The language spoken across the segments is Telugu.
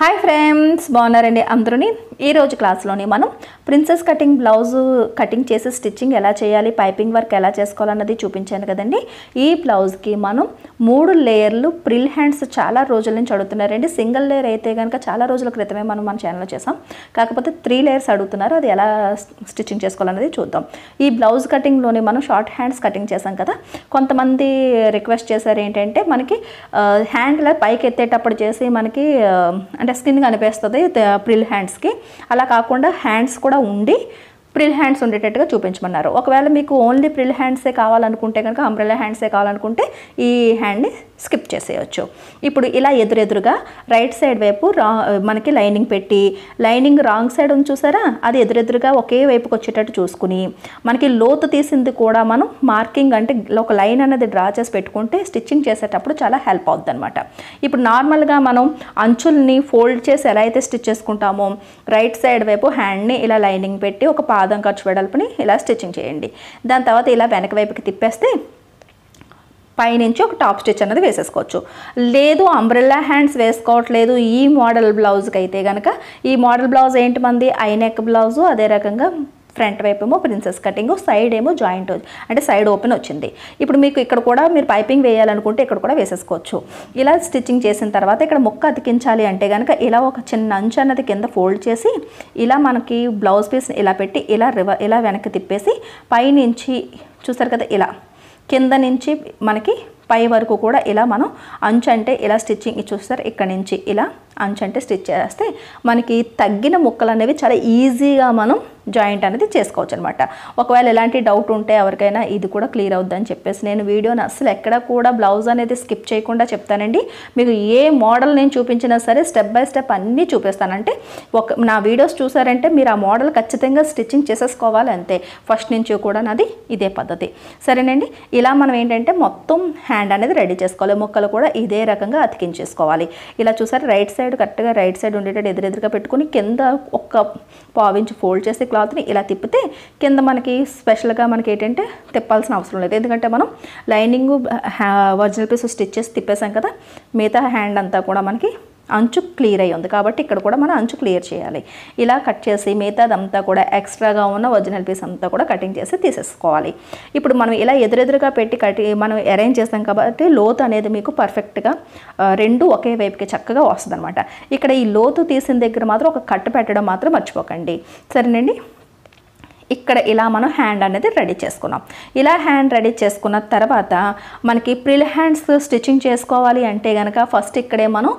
హాయ్ ఫ్రెండ్స్ బాగున్నారండి అందరూని. ఈరోజు క్లాస్లోని మనం ప్రిన్సెస్ కటింగ్ బ్లౌజ్ కటింగ్ చేసి స్టిచ్చింగ్ ఎలా చేయాలి పైపింగ్ వర్క్ ఎలా చేసుకోవాలన్నది చూపించాను కదండి. ఈ బ్లౌజ్కి మనం మూడు లేయర్లు ప్రిల్ హ్యాండ్స్ చాలా రోజుల నుంచి అడుగుతున్నారండి. సింగిల్ లేయర్ అయితే కనుక చాలా రోజుల క్రితమే మనం మన ఛానల్లో చేసాం కాకపోతే త్రీ లేయర్స్ అడుగుతున్నారు అది ఎలా స్టిచ్చింగ్ చేసుకోవాలన్నది చూద్దాం. ఈ బ్లౌజ్ కటింగ్లోని మనం షార్ట్ హ్యాండ్స్ కటింగ్ చేసాం కదా. కొంతమంది రిక్వెస్ట్ చేశారు ఏంటంటే మనకి హ్యాండ్ ఇలా పైకి ఎత్తేటప్పుడు చేసి మనకి అంటే అంటే స్కిన్ కనిపిస్తుంది ప్రిల్ హ్యాండ్స్కి అలా కాకుండా హ్యాండ్స్ కూడా ఉండి ప్రిల్ హ్యాండ్స్ ఉండేటట్టుగా చూపించమన్నారు. ఒకవేళ మీకు ఓన్లీ ప్రిల్ హ్యాండ్సే కావాలనుకుంటే కనుక అంబ్రెల్లా హ్యాండ్సే కావాలనుకుంటే ఈ హ్యాండ్ని స్కిప్ చేసేయచ్చు. ఇప్పుడు ఇలా ఎదురెదురుగా రైట్ సైడ్ వైపు రా మనకి లైనింగ్ పెట్టి లైనింగ్ రాంగ్ సైడ్ ఉంది చూసారా? అది ఎదురెదురుగా ఒకే వైపుకి వచ్చేటట్టు చూసుకుని మనకి లోతు తీసింది కూడా మనం మార్కింగ్ అంటే ఒక లైన్ అనేది డ్రా చేసి పెట్టుకుంటే స్టిచ్చింగ్ చేసేటప్పుడు చాలా హెల్ప్ అవుతుంది అనమాట ఇప్పుడు నార్మల్గా మనం అంచుల్ని ఫోల్డ్ చేసి ఎలా అయితే స్టిచ్ చేసుకుంటామో రైట్ సైడ్ వైపు హ్యాండ్ని ఇలా లైనింగ్ పెట్టి ఒక పాదం ఖర్చు వెడల్పుని ఇలా స్టిచ్చింగ్ చేయండి. దాని తర్వాత ఇలా వెనక వైపుకి తిప్పేస్తే పైనుంచి ఒక టాప్ స్టిచ్ అనేది వేసేసుకోవచ్చు. లేదు అంబ్రెల్లా హ్యాండ్స్ వేసుకోవట్లేదు. ఈ మోడల్ బ్లౌజ్కి అయితే కనుక ఈ మోడల్ బ్లౌజ్ ఏంటి మంది? ఐనెక్ బ్లౌజు అదే రకంగా ఫ్రంట్ వైపు ఏమో ప్రిన్సెస్ కటింగ్ సైడ్ ఏమో జాయింట్ అంటే సైడ్ ఓపెన్ వచ్చింది. ఇప్పుడు మీకు ఇక్కడ కూడా మీరు పైపింగ్ వేయాలనుకుంటే ఇక్కడ కూడా వేసేసుకోవచ్చు. ఇలా స్టిచ్చింగ్ చేసిన తర్వాత ఇక్కడ ముక్క అతికించాలి అంటే కనుక ఇలా ఒక చిన్న అంచు అన్నది కింద ఫోల్డ్ చేసి ఇలా మనకి బ్లౌజ్ పీస్ ఇలా పెట్టి ఇలా రివ ఇలా వెనక్కి తిప్పేసి పైనుంచి చూసారు కదా ఇలా కింద నుంచి మనకి పై వరకు కూడా ఇలా మనం అంచు అంటే ఇలా స్టిచ్చింగ్ చూస్తారు ఇక్కడ నుంచి ఇలా అంచు అంటే స్టిచ్ చేస్తే మనకి తగ్గిన ముక్కలు అనేవి చాలా ఈజీగా మనం జాయింట్ అనేది చేసుకోవచ్చు అనమాట ఒకవేళ ఎలాంటి డౌట్ ఉంటే ఎవరికైనా ఇది కూడా క్లియర్ అవుద్దని చెప్పేసి నేను వీడియోని అసలు ఎక్కడ కూడా బ్లౌజ్ అనేది స్కిప్ చేయకుండా చెప్తానండి. మీకు ఏ మోడల్ నేను చూపించినా సరే స్టెప్ బై స్టెప్ అన్నీ చూపిస్తానంటే ఒక నా వీడియోస్ చూసారంటే మీరు ఆ మోడల్ ఖచ్చితంగా స్టిచ్చింగ్ చేసేసుకోవాలి అంతే. ఫస్ట్ నుంచి కూడా నాది ఇదే పద్ధతి. సరేనండి. ఇలా మనం ఏంటంటే మొత్తం హ్యాండ్ అనేది రెడీ చేసుకోవాలి. ముక్కలు కూడా ఇదే రకంగా అతికించేసుకోవాలి. ఇలా చూసారు రైట్ సైడ్ కరెక్ట్గా రైట్ సైడ్ ఉండేటట్టు ఎదురెదురుగా పెట్టుకుని కింద ఒక్క పావించి ఫోల్డ్ చేసి క్లాత్ని ఇలా తిప్పితే కింద మనకి స్పెషల్గా మనకి ఏంటంటే తిప్పాల్సిన అవసరం లేదు. ఎందుకంటే మనం లైనింగ్ ఒరిజినల్ పీస్ స్టిచ్ చేసి తిప్పేసాం కదా మిగతా హ్యాండ్ అంతా కూడా మనకి అంచు క్లియర్ అయ్యి ఉంది. కాబట్టి ఇక్కడ కూడా మనం అంచు క్లియర్ చేయాలి. ఇలా కట్ చేసి మిగతాదంతా కూడా ఎక్స్ట్రాగా ఉన్న ఒరిజినల్ పీస్ అంతా కూడా కటింగ్ చేసి తీసేసుకోవాలి. ఇప్పుడు మనం ఇలా ఎదురెదురుగా పెట్టి కటి మనం అరేంజ్ చేస్తాం కాబట్టి లోతు అనేది మీకు పర్ఫెక్ట్గా రెండు ఒకే వైపుకి చక్కగా వస్తుంది ఇక్కడ ఈ లోతు తీసిన దగ్గర మాత్రం ఒక కట్ పెట్టడం మాత్రం మర్చిపోకండి. సరేనండి? ఇక్కడ ఇలా మనం హ్యాండ్ అనేది రెడీ చేసుకున్నాం. ఇలా హ్యాండ్ రెడీ చేసుకున్న తర్వాత మనకి ప్రిల్ హ్యాండ్స్ స్టిచ్చింగ్ చేసుకోవాలి అంటే కనుక ఫస్ట్ ఇక్కడే మనం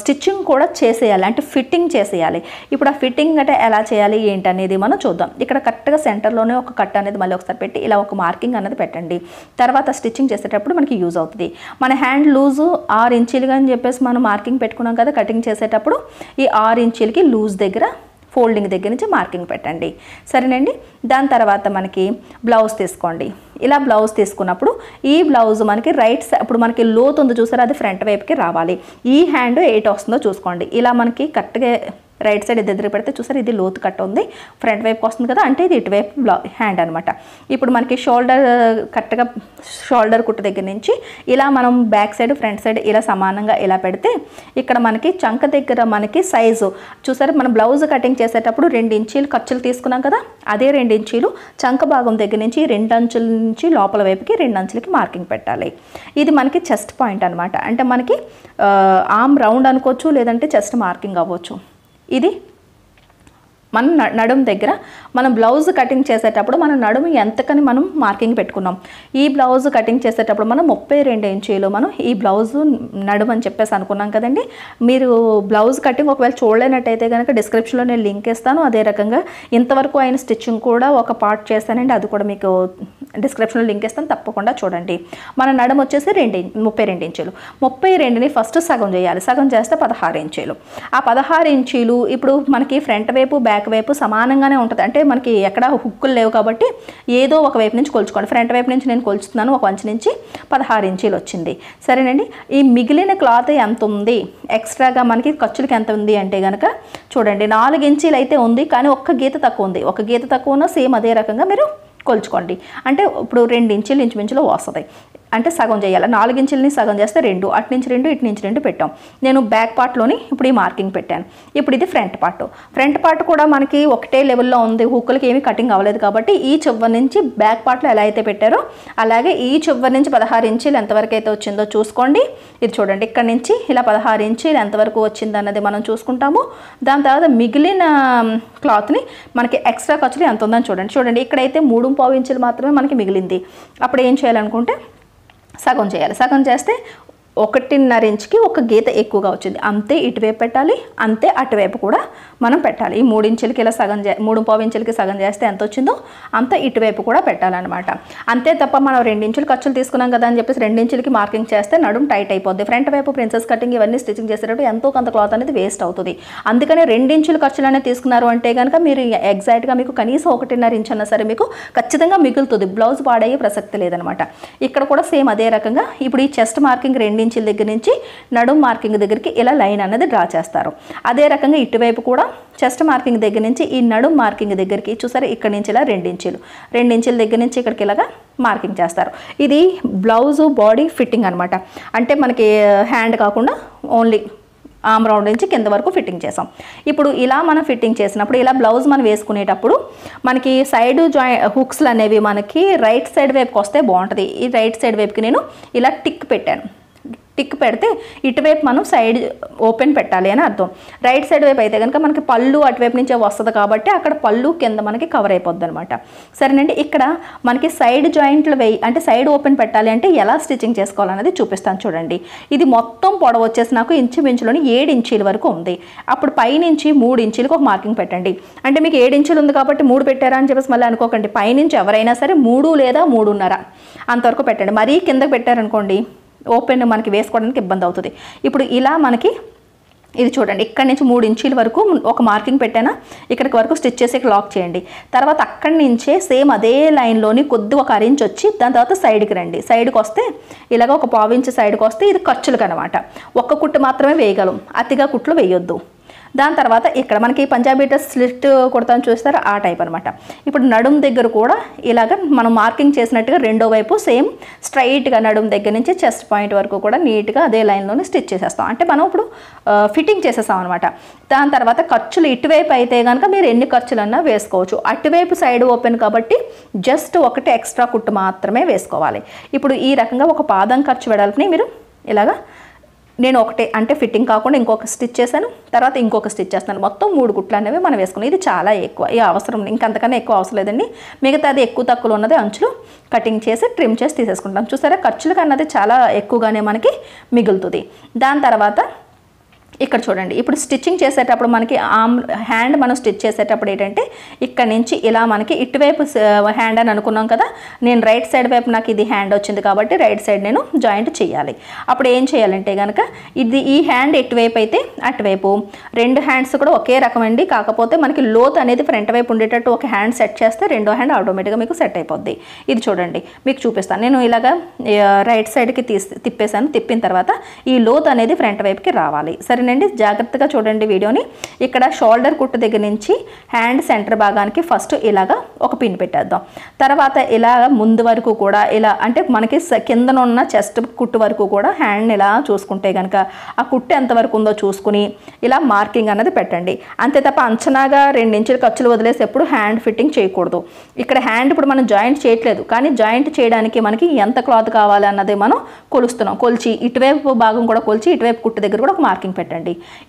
స్టిచ్చింగ్ కూడా చేసేయాలి. అంటే ఫిట్టింగ్ చేసేయాలి. ఇప్పుడు ఆ ఫిట్టింగ్ అంటే ఎలా చేయాలి ఏంటనేది మనం చూద్దాం. ఇక్కడ కరెక్ట్గా సెంటర్లోనే ఒక కట్ అనేది మళ్ళీ ఒకసారి పెట్టి ఇలా ఒక మార్కింగ్ అనేది పెట్టండి. తర్వాత స్టిచ్చింగ్ చేసేటప్పుడు మనకి యూజ్ అవుతుంది. మన హ్యాండ్ లూజు ఆరు ఇంచీలుగా అని చెప్పేసి మనం మార్కింగ్ పెట్టుకున్నాం కదా కటింగ్ చేసేటప్పుడు ఈ ఆరు ఇంచీలకి లూజ్ దగ్గర ఫోల్డింగ్ దగ్గర నుంచి మార్కింగ్ పెట్టండి. సరేనండి? దాని తర్వాత మనకి బ్లౌజ్ తీసుకోండి. ఇలా బ్లౌజ్ తీసుకున్నప్పుడు ఈ బ్లౌజ్ మనకి రైట్ ఇప్పుడు మనకి లోతు ఉంది చూసారా? అది ఫ్రంట్ వైపుకి రావాలి. ఈ హ్యాండ్ ఎయిట్ వస్తుందో చూసుకోండి. ఇలా మనకి కరెక్ట్గా రైట్ సైడ్ ఇది ఎదురు పెడితే చూసారు ఇది లోతు కట్ ఉంది. ఫ్రంట్ వైపు వస్తుంది కదా అంటే ఇది ఇటువైపు బ్లౌ హ్యాండ్ అనమాట ఇప్పుడు మనకి షోల్డర్ కరెక్ట్గా షోల్డర్ కుట్టు దగ్గర నుంచి ఇలా మనం బ్యాక్ సైడ్ ఫ్రంట్ సైడ్ ఇలా సమానంగా ఇలా పెడితే ఇక్కడ మనకి చంక దగ్గర మనకి సైజు. చూసారు మనం బ్లౌజ్ కటింగ్ చేసేటప్పుడు రెండు ఇంచీలు ఖర్చులు తీసుకున్నాం కదా అదే రెండు ఇంచీలు చంక భాగం దగ్గర నుంచి రెండు అంచుల నుంచి లోపల వైపుకి రెండు అంచులకి మార్కింగ్ పెట్టాలి. ఇది మనకి చెస్ట్ పాయింట్ అనమాట అంటే మనకి ఆమ్ రౌండ్ అనుకోవచ్చు లేదంటే చెస్ట్ మార్కింగ్ అవ్వచ్చు. ఇది మన న- దగ్గర మనం బ్లౌజ్ కటింగ్ చేసేటప్పుడు మన నడుము ఎంతకని మనం మార్కింగ్ పెట్టుకున్నాం. ఈ బ్లౌజ్ కటింగ్ చేసేటప్పుడు మనం ముప్పై రెండు ఇంచీలు మనం ఈ బ్లౌజ్ నడుము అని చెప్పేసి అనుకున్నాం కదండి. మీరు బ్లౌజ్ కటింగ్ ఒకవేళ చూడలేనట్టయితే కనుక డిస్క్రిప్షన్లో నేను లింక్ ఇస్తాను. అదే రకంగా ఇంతవరకు అయిన స్టిచ్చింగ్ కూడా ఒక పార్ట్ చేస్తానండి అది కూడా మీకు డిస్క్రిప్షన్లో లింక్ ఇస్తాను తప్పకుండా చూడండి. మన నడుము వచ్చేసి రెండు ముప్పై రెండు ఇంచులు. ముప్పై రెండుని ఫస్ట్ సగం చేయాలి. సగం చేస్తే పదహారు ఇంచీలు. ఆ పదహారు ఇంచీలు ఇప్పుడు మనకి ఫ్రంట్ వైపు బ్యాక్ వైపు సమానంగానే ఉంటుంది. అంటే మనకి ఎక్కడ హుక్కులు లేవు కాబట్టి ఏదో ఒక వైపు నుంచి కొలుచుకోండి. ఫ్రంట్ వైపు నుంచి నేను కొలుచుతున్నాను ఒక అంచు నుంచి పదహారు ఇంచీలు వచ్చింది. సరేనండి? ఈ మిగిలిన క్లాత్ ఎంత ఉంది? ఎక్స్ట్రాగా మనకి ఖర్చులకి ఎంత ఉంది అంటే కనుక చూడండి. నాలుగు ఇంచీలు అయితే ఉంది కానీ ఒక్క గీత తక్కువ ఉంది. ఒక గీత తక్కువ సేమ్ అదే రకంగా మీరు కొలుచుకోండి. అంటే ఇప్పుడు రెండు ఇంచులు ఇంచుమించులో వస్తుంది. అంటే సగం చేయాలి. నాలుగించులని సగం చేస్తే రెండు అటు నుంచి రెండు ఇటు నుంచి రెండు పెట్టాం. నేను బ్యాక్ పార్ట్లోని ఇప్పుడు ఈ మార్కింగ్ పెట్టాను. ఇప్పుడు ఇది ఫ్రంట్ పార్ట్. ఫ్రంట్ పార్ట్ కూడా మనకి ఒకటే లెవెల్లో ఉంది. హుక్కులకి ఏమీ కటింగ్ అవ్వలేదు కాబట్టి ఈ చివరి నుంచి బ్యాక్ పార్ట్లో ఎలా అయితే పెట్టారో అలాగే ఈ చివరి నుంచి పదహారు ఇంచీలు ఎంతవరకు అయితే వచ్చిందో చూసుకోండి. ఇది చూడండి. ఇక్కడ నుంచి ఇలా పదహారు ఇంచీలు ఎంతవరకు వచ్చింది అన్నది మనం చూసుకుంటాము. దాని తర్వాత మిగిలిన క్లాత్ని మనకి ఎక్స్ట్రా ఖర్చులు ఎంత ఉందని చూడండి. చూడండి. ఇక్కడైతే మూడు పావు ఇంచులు మాత్రమే మనకి మిగిలింది. అప్పుడు ఏం చేయాలనుకుంటే సగం చేయాలి. సగం చేస్తే ఒకటిన్నర ఇంచుకి ఒక గీత ఎక్కువగా వచ్చింది. అంతే ఇటువైపు పెట్టాలి అంతే అటువైపు కూడా మనం పెట్టాలి. ఈ మూడు ఇంచులకి ఇలా సగం చే మూడు పావు ఇంచులకి సగం చేస్తే ఎంత వచ్చిందో అంత ఇటువైపు కూడా పెట్టాలన్నమాట. అంతే తప్ప మనం రెండించులు ఖర్చులు తీసుకున్నాం కదా అని చెప్పేసి రెండు ఇంచులకి మార్కింగ్ చేస్తే నడుం టైట్ అయిపోద్ది. ఫ్రంట్ వైపు ప్రిన్సెస్ కటింగ్ ఇవన్నీ స్టిచ్చింగ్ చేసేటప్పుడు ఎంతో కొంత క్లాత్ అనేది వేస్ట్ అవుతుంది. అందుకనే రెండించులు ఖర్చులు అనేది తీసుకున్నారు అంటే కనుక మీరు ఎగ్జాక్ట్గా మీకు కనీసం ఒకటిన్నర ఇంచ్ అన్నా సరే మీకు ఖచ్చితంగా మిగులుతుంది. బ్లౌజ్ పాడయ్యే ప్రసక్తి లేదనమాట ఇక్కడ కూడా సేమ్ అదే రకంగా ఇప్పుడు ఈ చెస్ట్ మార్కింగ్ రెండించు ఇంచుల దగ్గర నుంచి నడుం మార్కింగ్ దగ్గరికి ఇలా లైన్ అనేది డ్రా చేస్తారు. అదే రకంగా ఇటువైపు కూడా చెస్ట్ మార్కింగ్ దగ్గర నుంచి ఈ నడుం మార్కింగ్ దగ్గరికి చూసారా? ఇక్కడ నుంచి ఇలా రెండించులు రెండించుల దగ్గర నుంచి ఇక్కడికి ఇలాగా మార్కింగ్ చేస్తారు. ఇది బ్లౌజు బాడీ ఫిట్టింగ్ అనమాట అంటే మనకి హ్యాండ్ కాకుండా ఓన్లీ ఆమ్ రౌండ్ నుంచి కింద వరకు ఫిట్టింగ్ చేసాం. ఇప్పుడు ఇలా మనం ఫిట్టింగ్ చేసినప్పుడు ఇలా బ్లౌజ్ మనం వేసుకునేటప్పుడు మనకి సైడ్ జాయి హుక్స్లు అనేవి మనకి రైట్ సైడ్ వైపుకి వస్తే బాగుంటుంది. ఈ రైట్ సైడ్ వైపుకి నేను ఇలా టిక్ పెట్టాను. టిక్ పెడితే ఇటువైపు మనం సైడ్ ఓపెన్ పెట్టాలి అని అర్థం. రైట్ సైడ్ వైపు అయితే కనుక మనకి పళ్ళు అటువైపు నుంచే వస్తుంది కాబట్టి అక్కడ పళ్ళు కింద మనకి కవర్ అయిపోద్ది అనమాట సరేనండి ఇక్కడ మనకి సైడ్ జాయింట్లు వేయి అంటే సైడ్ ఓపెన్ పెట్టాలి అంటే ఎలా స్టిచ్చింగ్ చేసుకోవాలనేది చూపిస్తాను చూడండి. ఇది మొత్తం పొడవు వచ్చేసి నాకు ఇంచుమించులోని ఏడు ఇంచీల వరకు ఉంది. అప్పుడు పైనుంచి మూడు ఇంచీలకు ఒక మార్కింగ్ పెట్టండి. అంటే మీకు ఏడు ఇంచులు ఉంది కాబట్టి మూడు పెట్టారా అని చెప్పేసి మళ్ళీ అనుకోకండి. పైనుంచి ఎవరైనా సరే మూడు లేదా మూడున్నర అంతవరకు పెట్టండి. మరీ కిందకు పెట్టారనుకోండి ఓపెన్ మనకి వేసుకోవడానికి ఇబ్బంది అవుతుంది. ఇప్పుడు ఇలా మనకి ఇది చూడండి. ఇక్కడ నుంచి మూడు ఇంచీల వరకు ఒక మార్కింగ్ పెట్టానా? ఇక్కడికి వరకు స్టిచ్ చేసి లాక్ చేయండి. తర్వాత అక్కడి నుంచే సేమ్ అదే లైన్లోని కొద్ది ఒక అరించ్ వచ్చి దాని తర్వాత సైడ్కి రండి. సైడ్కి వస్తే ఇలాగ ఒక పావు ఇంచ్ సైడ్కి వస్తే ఇది ఖర్చులకు అనమాట ఒక్క కుట్టు మాత్రమే వేయగలం. అతిగా కుట్లు వేయొద్దు. దాని తర్వాత ఇక్కడ మనకి పంజాబీ డ్రెస్ స్లిట్ కుడతాను చూస్తారు ఆ టైప్ అనమాట ఇప్పుడు నడుం దగ్గర కూడా ఇలాగ మనం మార్కింగ్ చేసినట్టుగా రెండో వైపు సేమ్ స్ట్రైట్గా నడుం దగ్గర నుంచి చెస్ట్ పాయింట్ వరకు కూడా నీట్గా అదే లైన్లోనే స్టిచ్ చేసేస్తాం. అంటే మనం ఇప్పుడు ఫిట్టింగ్ చేసేస్తాం అనమాట దాని తర్వాత ఖర్చులు ఇటువైపు అయితే కనుక మీరు ఎన్ని ఖర్చులన్నా వేసుకోవచ్చు. అటువైపు సైడ్ ఓపెన్ కాబట్టి జస్ట్ ఒకటి ఎక్స్ట్రా కుట్టు మాత్రమే వేసుకోవాలి. ఇప్పుడు ఈ రకంగా ఒక పాదం ఖర్చు వెడల్పుని మీరు ఇలాగా నేను ఒకటే అంటే ఫిట్టింగ్ కాకుండా ఇంకొక స్టిచ్ చేశాను. తర్వాత ఇంకొక స్టిచ్ చేస్తాను మొత్తం మూడు గుట్లు అనేవి మనం వేసుకున్నాం. ఇది చాలా ఎక్కువ. ఈ అవసరం ఇంకంతకన్నా ఎక్కువ అవసరం లేదండి. మిగతాది ఎక్కువ తక్కువ ఉన్నది అంచులు కటింగ్ చేసి ట్రిమ్ చేసి తీసేసుకుంటాం. చూసారా? ఖర్చులు కన్నది చాలా ఎక్కువగానే మనకి మిగులుతుంది. దాని తర్వాత ఇక్కడ చూడండి. ఇప్పుడు స్టిచ్చింగ్ చేసేటప్పుడు మనకి ఆమ్ హ్యాండ్ మనం స్టిచ్ చేసేటప్పుడు ఏంటంటే ఇక్కడ నుంచి ఇలా మనకి ఇటువైపు హ్యాండ్ అని అనుకున్నాం కదా నేను రైట్ సైడ్ వైపు నాకు ఇది హ్యాండ్ వచ్చింది కాబట్టి రైట్ సైడ్ నేను జాయింట్ చేయాలి. అప్పుడు ఏం చేయాలంటే కనుక ఇది ఈ హ్యాండ్ ఎటువైపు అయితే అటువైపు. రెండు హ్యాండ్స్ కూడా ఒకే రకం అండి. కాకపోతే మనకి లోత్ అనేది ఫ్రంట్ వైపు ఉండేటట్టు ఒక హ్యాండ్ సెట్ చేస్తే రెండో హ్యాండ్ ఆటోమేటిక్గా మీకు సెట్ అయిపోద్ది. ఇది చూడండి. మీకు చూపిస్తాను. నేను ఇలాగా రైట్ సైడ్కి తీసి తిప్పేశాను. తిప్పిన తర్వాత ఈ లోత్ అనేది ఫ్రంట్ వైపుకి రావాలి. సరే? సరేనండి జాగ్రత్తగా చూడండి వీడియోని. ఇక్కడ షోల్డర్ కుట్టు దగ్గర నుంచి హ్యాండ్ సెంటర్ భాగానికి ఫస్ట్ ఇలాగా ఒక పిన్ పెట్టేద్దాం. తర్వాత ఇలా ముందు వరకు కూడా ఇలా అంటే మనకి కిందనున్న కిందన ఉన్న చెస్ట్ కుట్టు వరకు కూడా హ్యాండ్ ఇలా చూసుకుంటే కనుక ఆ కుట్టు ఎంతవరకు ఉందో చూసుకుని ఇలా మార్కింగ్ అన్నది పెట్టండి. అంతే తప్ప అంచనాగా రెండించులు ఖర్చులు వదిలేసి ఎప్పుడు హ్యాండ్ ఫిట్టింగ్ చేయకూడదు. ఇక్కడ హ్యాండ్ ఇప్పుడు మనం జాయింట్ చేయట్లేదు కానీ జాయింట్ చేయడానికి మనకి ఎంత క్లాత్ కావాలి అన్నది మనం కొలుస్తున్నాం. కొలిచి ఇటువైపు భాగం కూడా కొలిచి ఇటువైపు కుట్టు దగ్గర కూడా ఒక మార్కింగ్ పెట్టండి.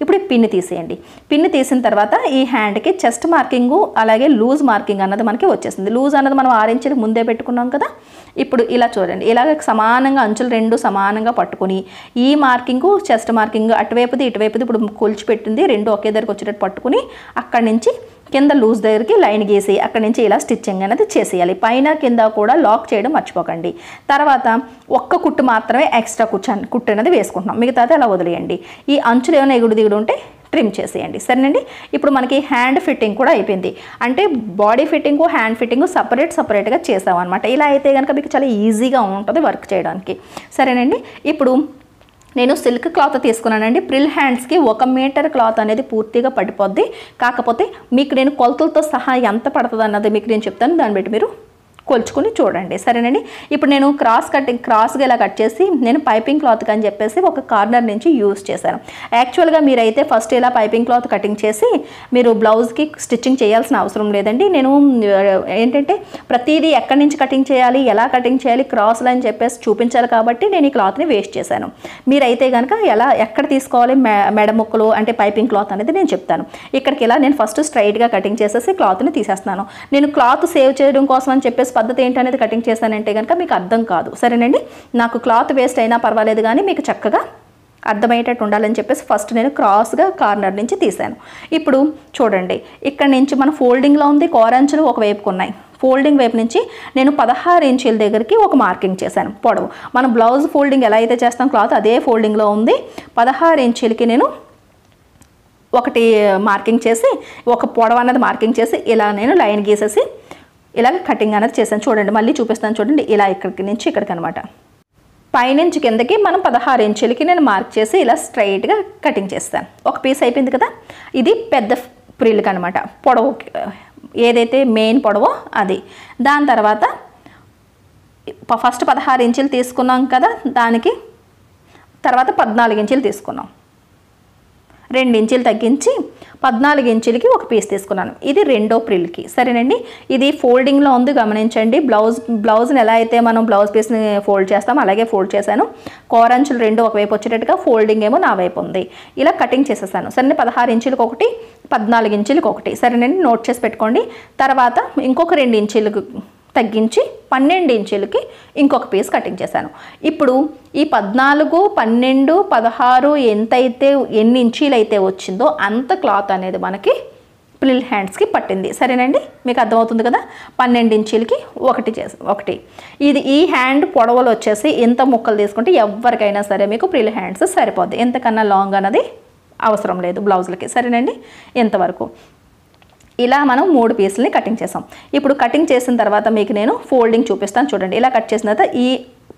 ఇప్పుడు ఈ తీసేయండి. పిన్ తీసిన తర్వాత ఈ హ్యాండ్కి చెస్ట్ మార్కింగ్ అలాగే లూజ్ మార్కింగ్ అన్నది మనకి వచ్చేసింది. లూజ్ అన్నది మనం ఆరు ముందే పెట్టుకున్నాం కదా? ఇప్పుడు ఇలా చూడండి. ఇలాగ సమానంగా అంచులు రెండు సమానంగా పట్టుకొని ఈ మార్కింగ్ చెస్ట్ మార్కింగ్ అటువైపుది ఇటువైపుది ఇప్పుడు కొలిచి పెట్టింది రెండు ఒకే దగ్గరకు వచ్చేటట్టు పట్టుకుని అక్కడి నుంచి కింద లూజ్ దగ్గరికి లైన్ గీసి అక్కడి నుంచి ఇలా స్టిచ్చింగ్ అనేది చేసేయాలి. పైన కింద కూడా లాక్ చేయడం మర్చిపోకండి. తర్వాత ఒక్క కుట్టు మాత్రమే ఎక్స్ట్రా కుచ్చు కుట్టు అనేది వేసుకుంటున్నాం. మిగతాది అలా వదిలేయండి. ఈ అంచులు ఏమైనా ఎగుడు దిగుడు ఉంటే ట్రిమ్ చేసేయండి. సరేనండి? ఇప్పుడు మనకి హ్యాండ్ ఫిట్టింగ్ కూడా అయిపోయింది. అంటే body fitting hand fitting separate సపరేట్గా చేసామన్నమాట. ఇలా అయితే కనుక మీకు చాలా ఈజీగా ఉంటుంది వర్క్ చేయడానికి. సరేనండి? ఇప్పుడు నేను సిల్క్ క్లాత్ తీసుకున్నానండి. ప్రిల్ హ్యాండ్స్కి ఒక మీటర్ క్లాత్ అనేది పూర్తిగా పడిపోద్ది. కాకపోతే మీకు నేను కొలతలతో సహా ఎంత పడుతుంది అన్నది మీకు నేను చెప్తాను. దాన్ని బట్టి మీరు కొలుచుకుని చూడండి. సరేనండి? ఇప్పుడు నేను క్రాస్ కటింగ్ క్రాస్గా ఇలా కట్ చేసి నేను పైపింగ్ క్లాత్కి అని చెప్పేసి ఒక కార్నర్ నుంచి యూస్ చేశాను. యాక్చువల్గా మీరైతే ఫస్ట్ ఇలా పైపింగ్ క్లాత్ కటింగ్ చేసి మీరు బ్లౌజ్కి స్టిచ్చింగ్ చేయాల్సిన అవసరం లేదండి. నేను ఏంటంటే ప్రతిదీ ఎక్కడి నుంచి కటింగ్ చేయాలి ఎలా కటింగ్ చేయాలి క్రాస్లు అని చెప్పేసి చూపించాలి కాబట్టి నేను ఈ క్లాత్ని వేస్ట్ చేశాను. మీరైతే కనుక ఎలా ఎక్కడ తీసుకోవాలి మెడ ముక్కలు అంటే పైపింగ్ క్లాత్ అనేది నేను చెప్తాను. ఇక్కడికి ఇలా నేను ఫస్ట్ స్ట్రైట్గా కటింగ్ చేసేసి క్లాత్ని తీసేస్తున్నాను. నేను క్లాత్ సేవ్ చేయడం కోసం అని చెప్పేసి పద్ధతి ఏంటనేది కటింగ్ చేశానంటే కనుక మీకు అర్థం కాదు. సరేనండి? నాకు క్లాత్ వేస్ట్ అయినా పర్వాలేదు కానీ మీకు చక్కగా అర్థమయ్యేటట్టు ఉండాలని చెప్పేసి ఫస్ట్ నేను క్రాస్గా కార్నర్ నుంచి తీశాను. ఇప్పుడు చూడండి. ఇక్కడ నుంచి మన ఫోల్డింగ్లో ఉంది కోరంచులు ఒకవైపుకు ఉన్నాయి. ఫోల్డింగ్ వైపు నుంచి నేను పదహారు ఇంచుల దగ్గరికి ఒక మార్కింగ్ చేశాను. పొడవు. మనం బ్లౌజ్ ఫోల్డింగ్ ఎలా అయితే చేస్తాం క్లాత్ అదే ఫోల్డింగ్లో ఉంది. పదహారు ఇంచులకి నేను ఒకటి మార్కింగ్ చేసి ఒక పొడవు అనేది మార్కింగ్ చేసి ఇలా నేను లైన్ గీసేసి ఇలా కటింగ్ అనేది చేశాను. చూడండి మళ్ళీ చూపిస్తాను చూడండి ఇలా ఇక్కడికి నుంచి ఇక్కడికి అనమాట పైనుంచి కిందకి మనం పదహారు ఇంచులకి నేను మార్క్ చేసి ఇలా స్ట్రైట్గా కటింగ్ చేస్తాను. ఒక పీస్ అయిపోయింది కదా ఇది పెద్ద ప్రిల్క్ అనమాట పొడవు ఏదైతే మెయిన్ పొడవో అది. దాని తర్వాత ఫస్ట్ పదహారు ఇంచులు తీసుకున్నాం కదా దానికి తర్వాత పద్నాలుగు ఇంచులు తీసుకున్నాం. రెండు ఇంచులు తగ్గించి పద్నాలుగు ఇంచులకి ఒక పీస్ తీసుకున్నాను. ఇది రెండో ప్రిల్కి. సరేనండి? ఇది ఫోల్డింగ్లో ఉంది గమనించండి. బ్లౌజ్ బ్లౌజ్ని ఎలా అయితే మనం బ్లౌజ్ పీస్ని ఫోల్డ్ చేస్తామో అలాగే ఫోల్డ్ చేశాను. కోరంచులు రెండు ఒకవైపు వచ్చేటట్టుగా ఫోల్డింగ్ ఏమో నా వైపు ఉంది. ఇలా కటింగ్ చేసేసాను. సరే పదహారు ఇంచులకు ఒకటి పద్నాలుగు ఇంచులకు ఒకటి. సరేనండి? నోట్ చేసి పెట్టుకోండి. తర్వాత ఇంకొక రెండు ఇంచులకు తగ్గించి పన్నెండు ఇంచులకి ఇంకొక పీస్ కటింగ్ చేశాను. ఇప్పుడు ఈ పద్నాలుగు పన్నెండు పదహారు ఎంతైతే ఎన్ని ఇంచీలు అయితే వచ్చిందో అంత క్లాత్ అనేది మనకి ప్రిల్ హ్యాండ్స్కి పట్టింది. సరేనండి? మీకు అర్థమవుతుంది కదా? పన్నెండు ఇంచీలకి ఒకటి చేసి ఒకటి. ఇది ఈ హ్యాండ్ పొడవలు వచ్చేసి ఎంత ముక్కలు తీసుకుంటే ఎవరికైనా సరే మీకు ప్రిల్ హ్యాండ్స్ సరిపోద్ది. ఎంతకన్నా లాంగ్ అన్నది అవసరం లేదు బ్లౌజులకి. సరేనండి? ఎంతవరకు? ఇలా మనం మూడు పీసులని కటింగ్ చేసాం. ఇప్పుడు కటింగ్ చేసిన తర్వాత మీకు నేను ఫోల్డింగ్ చూపిస్తాను చూడండి. ఇలా కట్ చేసిన తర్వాత ఈ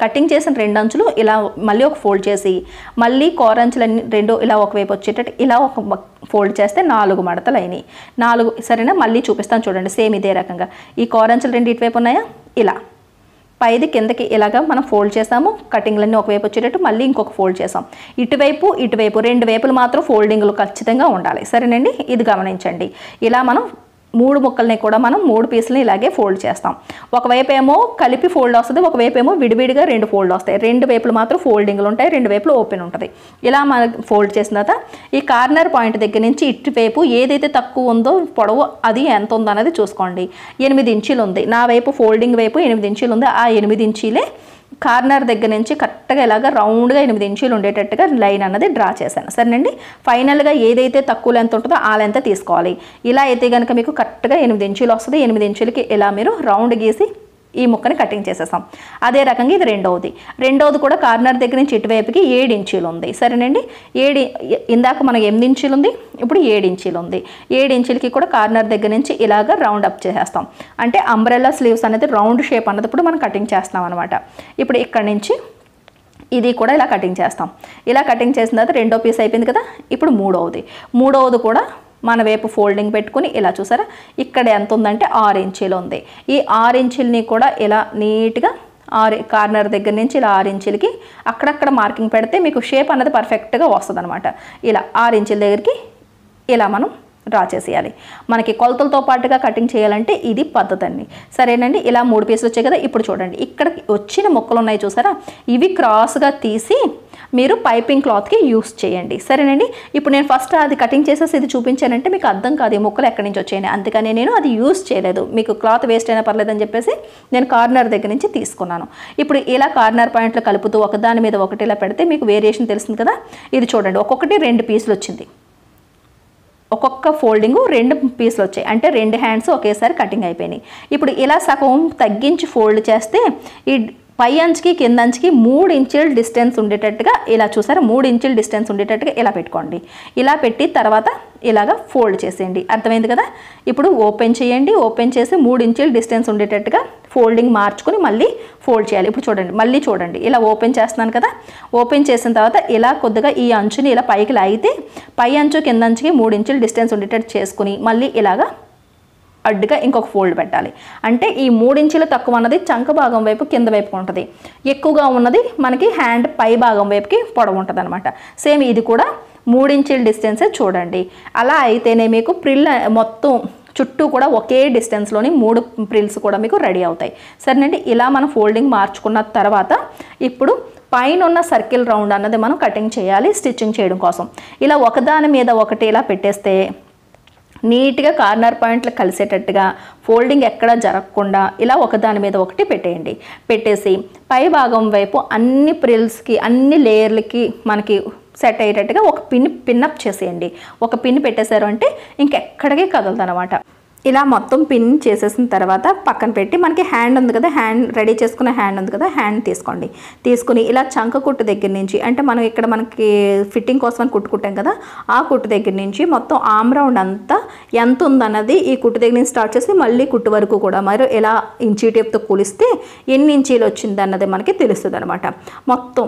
కటింగ్ చేసిన రెండు అంచులు ఇలా మళ్ళీ ఒక ఫోల్డ్ చేసి మళ్ళీ కోరంచులన్నీ రెండు ఇలా ఒకవైపు వచ్చేటట్టు ఇలా ఒక ఫోల్డ్ చేస్తే నాలుగు మడతలు అయినాయి. నాలుగు సరేనా? మళ్ళీ చూపిస్తాను చూడండి. సేమ్ ఇదే రకంగా. ఈ కోరంచులు రెండు ఇటువైపు ఉన్నాయా? ఇలా. పైది కిందకి ఇలాగా మనం ఫోల్డ్ చేసాము. కటింగ్లన్నీ ఒకవైపు వచ్చేటట్టు మళ్ళీ ఇంకొక ఫోల్డ్ చేసాం. ఇటువైపు ఇటువైపు రెండు వైపులు మాత్రం ఫోల్డింగ్లు ఖచ్చితంగా ఉండాలి. సరేనండి? ఇది గమనించండి. ఇలా మనం మూడు ముక్కల్ని కూడా మనం మూడు పీసులని ఇలాగే ఫోల్డ్ చేస్తాం. ఒకవైపు ఏమో కలిపి ఫోల్డ్ వస్తుంది ఒకవైపు ఏమో విడివిడిగా రెండు ఫోల్డ్ వస్తాయి. రెండు వైపులు మాత్రం ఫోల్డింగ్లు ఉంటాయి రెండు వైపులు ఓపెన్ ఉంటుంది. ఇలా మనం ఫోల్డ్ చేసిన తర్వాత ఈ కార్నర్ పాయింట్ దగ్గర నుంచి ఇటువైపు ఏదైతే తక్కువ ఉందో పొడవు అది ఎంత ఉందో అనేది చూసుకోండి. ఎనిమిది ఇంచీలు ఉంది. నా వైపు ఫోల్డింగ్ వైపు ఎనిమిది ఇంచీలు ఉంది. ఆ ఎనిమిది ఇంచీలే కార్నర్ దగ్గర నుంచి కరెక్ట్గా ఇలాగ రౌండ్గా ఎనిమిది ఇంచీలు ఉండేటట్టుగా లైన్ అన్నది డ్రా చేశాను. సరేనండి? ఫైనల్గా ఏదైతే తక్కువ లెంత్ ఉంటుందో ఆ లెంత్ తీసుకోవాలి. ఇలా అయితే కనుక మీకు కరెక్ట్గా ఎనిమిది ఇంచీలు వస్తుంది. ఎనిమిది ఇంచులకి ఇలా మీరు రౌండ్ గీసి ఈ ముక్కని కటింగ్ చేసేసాం అదే రకంగా ఇది రెండవది. రెండవది కూడా కార్నర్ దగ్గర నుంచి ఇటువైపుకి ఏడు ఇంచీలు ఉంది. సరేనండి? ఏడు ఇందాక మనకు ఎనిమిది ఇంచీలు ఉంది ఇప్పుడు ఏడు ఇంచీలు ఉంది. ఏడు ఇంచీలకి కూడా కార్నర్ దగ్గర నుంచి ఇలాగ రౌండ్ అప్ చేసేస్తాం. అంటే అంబ్రెల్లా స్లీవ్స్ అనేది రౌండ్ షేప్ అన్నది ఇప్పుడు మనం కటింగ్ చేస్తాం అనమాట ఇప్పుడు ఇక్కడ నుంచి ఇది కూడా ఇలా కటింగ్ చేస్తాం. ఇలా కటింగ్ చేసిన తర్వాత రెండో పీస్ అయిపోయింది కదా? ఇప్పుడు మూడవది. మూడవది కూడా మన వైపు ఫోల్డింగ్ పెట్టుకుని ఇలా చూసారా? ఇక్కడ ఎంత ఉందంటే ఆరు ఇంచీలు ఉంది. ఈ ఆరు ఇంచీలని కూడా ఇలా నీట్గా ఆరు కార్నర్ దగ్గర నుంచి ఇలా ఆరు ఇంచులకి అక్కడక్కడ మార్కింగ్ పెడితే మీకు షేప్ అన్నది పర్ఫెక్ట్గా వస్తుంది అనమాట ఇలా ఆరు ఇంచుల దగ్గరికి ఇలా మనం డ్రా చేసేయాలి. మనకి కొలతలతో పాటుగా కటింగ్ చేయాలంటే ఇది పద్ధతి అండి సరేనండి ఇలా మూడు పీసులు వచ్చాయి కదా ఇప్పుడు చూడండి. ఇక్కడ వచ్చిన ముక్కలు ఉన్నాయి చూసారా? ఇవి క్రాస్గా తీసి మీరు పైపింగ్ క్లాత్కి యూస్ చేయండి. సరేనండి ఇప్పుడు నేను ఫస్ట్ అది కటింగ్ చేసేసి ఇది చూపించానంటే మీకు అర్థం కాదు ఈ ముక్కలు ఎక్కడి నుంచి వచ్చాయని. అందుకని నేను అది యూస్ చేయలేదు. మీకు క్లాత్ వేస్ట్ అయినా పర్లేదని చెప్పేసి నేను కార్నర్ దగ్గర నుంచి తీసుకున్నాను. ఇప్పుడు ఇలా కార్నర్ పాయింట్లు కలుపుతూ ఒకదాని మీద ఒకటి ఇలా పెడితే మీకు వేరియేషన్ తెలుస్తుంది కదా? ఇది చూడండి ఒక్కొక్కటి రెండు పీసులు వచ్చింది. ఒక్కొక్క ఫోల్డింగ్ రెండు పీసులు వచ్చాయి. అంటే రెండు హ్యాండ్స్ ఒకేసారి కటింగ్ అయిపోయినాయి. ఇప్పుడు ఇలా సగం తగ్గించి ఫోల్డ్ చేస్తే ఈ పై అంచుకి కింద అంచుకి మూడు ఇంచుల డిస్టెన్స్ ఉండేటట్టుగా ఇలా చూసారు. మూడు ఇంచుల డిస్టెన్స్ ఉండేటట్టుగా ఇలా పెట్టుకోండి. ఇలా పెట్టి తర్వాత ఇలాగా ఫోల్డ్ చేసేయండి. అర్థమైంది కదా? ఇప్పుడు ఓపెన్ చేయండి. ఓపెన్ చేసి మూడు ఇంచుల డిస్టెన్స్ ఉండేటట్టుగా ఫోల్డింగ్ మార్చుకుని మళ్ళీ ఫోల్డ్ చేయాలి. ఇప్పుడు చూడండి. మళ్ళీ చూడండి. ఇలా ఓపెన్ చేస్తున్నాను కదా? ఓపెన్ చేసిన తర్వాత ఇలా కొద్దిగా ఈ అంచుని ఇలా పైకి లాగితే పై అంచు కింద అంచుకి మూడు ఇంచుల డిస్టెన్స్ ఉండేటట్టు చేసుకుని మళ్ళీ ఇలాగా అడ్డుగా ఇంకొక ఫోల్డ్ పెట్టాలి. అంటే ఈ మూడించులు తక్కువ అన్నది చంక భాగం వైపు కింద వైపు ఉంటుంది. ఎక్కువగా ఉన్నది మనకి హ్యాండ్ పై భాగం వైపుకి పొడవు ఉంటుంది అనమాట సేమ్ ఇది కూడా మూడించుల డిస్టెన్సే చూడండి. అలా అయితేనే మీకు ప్రిల్ మొత్తం చుట్టూ కూడా ఒకే డిస్టెన్స్లోని మూడు ప్రిల్స్ కూడా మీకు రెడీ అవుతాయి. సరేనండి ఇలా మనం ఫోల్డింగ్ మార్చుకున్న తర్వాత ఇప్పుడు పైన ఉన్న సర్కిల్ రౌండ్ అన్నది మనం కటింగ్ చేయాలి స్టిచ్చింగ్ చేయడం కోసం. ఇలా ఒకదాని మీద ఒకటి ఇలా పెట్టేస్తే నీట్గా కార్నర్ పాయింట్లు కలిసేటట్టుగా ఫోల్డింగ్ ఎక్కడా జరగకుండా ఇలా ఒకదాని మీద ఒకటి పెట్టేయండి. పెట్టేసి పై భాగం వైపు అన్ని ప్రిల్స్కి అన్ని లేయర్లకి మనకి సెట్ అయ్యేటట్టుగా ఒక పిన్ పిన్అప్ చేసేయండి. ఒక పిన్ పెట్టేశారు అంటే ఇంకెక్కడికి కదలదు అనమాట ఇలా మొత్తం పిన్ చేసేసిన తర్వాత పక్కన పెట్టి మనకి హ్యాండ్ ఉంది కదా హ్యాండ్ రెడీ చేసుకునే హ్యాండ్ ఉంది కదా హ్యాండ్ తీసుకోండి. తీసుకుని ఇలా చంక కుట్టు దగ్గర నుంచి అంటే మనం ఇక్కడ మనకి ఫిట్టింగ్ కోసం అని కుట్టుకుంటాం కదా ఆ కుట్టు దగ్గర నుంచి మొత్తం ఆమ్ రౌండ్ అంతా ఎంత ఉందన్నది ఈ కుట్టు దగ్గర నుంచి స్టార్ట్ చేసి మళ్ళీ కుట్టు వరకు కూడా మరి ఎలా ఇంచీ టేప్తో కూలిస్తే ఎన్ని ఇంచీలు వచ్చింది అన్నది మనకి తెలుస్తుంది అనమాట మొత్తం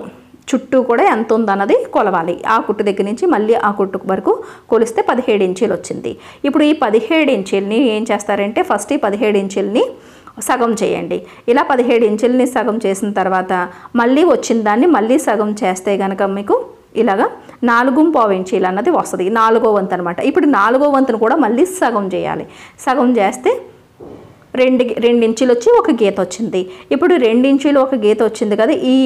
చుట్టూ కూడా ఎంత ఉందన్నది కొలవాలి. ఆ కుట్టు దగ్గర నుంచి మళ్ళీ ఆ కుట్టు వరకు కొలిస్తే పదిహేడు ఇంచీలు వచ్చింది. ఇప్పుడు ఈ పదిహేడు ఇంచీలని ఏం చేస్తారంటే ఫస్ట్ ఈ పదిహేడు ఇంచీలని సగం చేయండి. ఇలా పదిహేడు ఇంచుల్ని సగం చేసిన తర్వాత మళ్ళీ వచ్చిన దాన్ని మళ్ళీ సగం చేస్తే కనుక మీకు ఇలాగా నాలుగు పావు ఇంచీలు అన్నది వస్తుంది. నాలుగో వంతు అనమాట ఇప్పుడు నాలుగో వంతును కూడా మళ్ళీ సగం చేయాలి. సగం చేస్తే రెండు రెండు ఇంచులు వచ్చి ఒక గీత వచ్చింది. ఇప్పుడు రెండు ఇంచులు ఒక గీత వచ్చింది కదా ఈ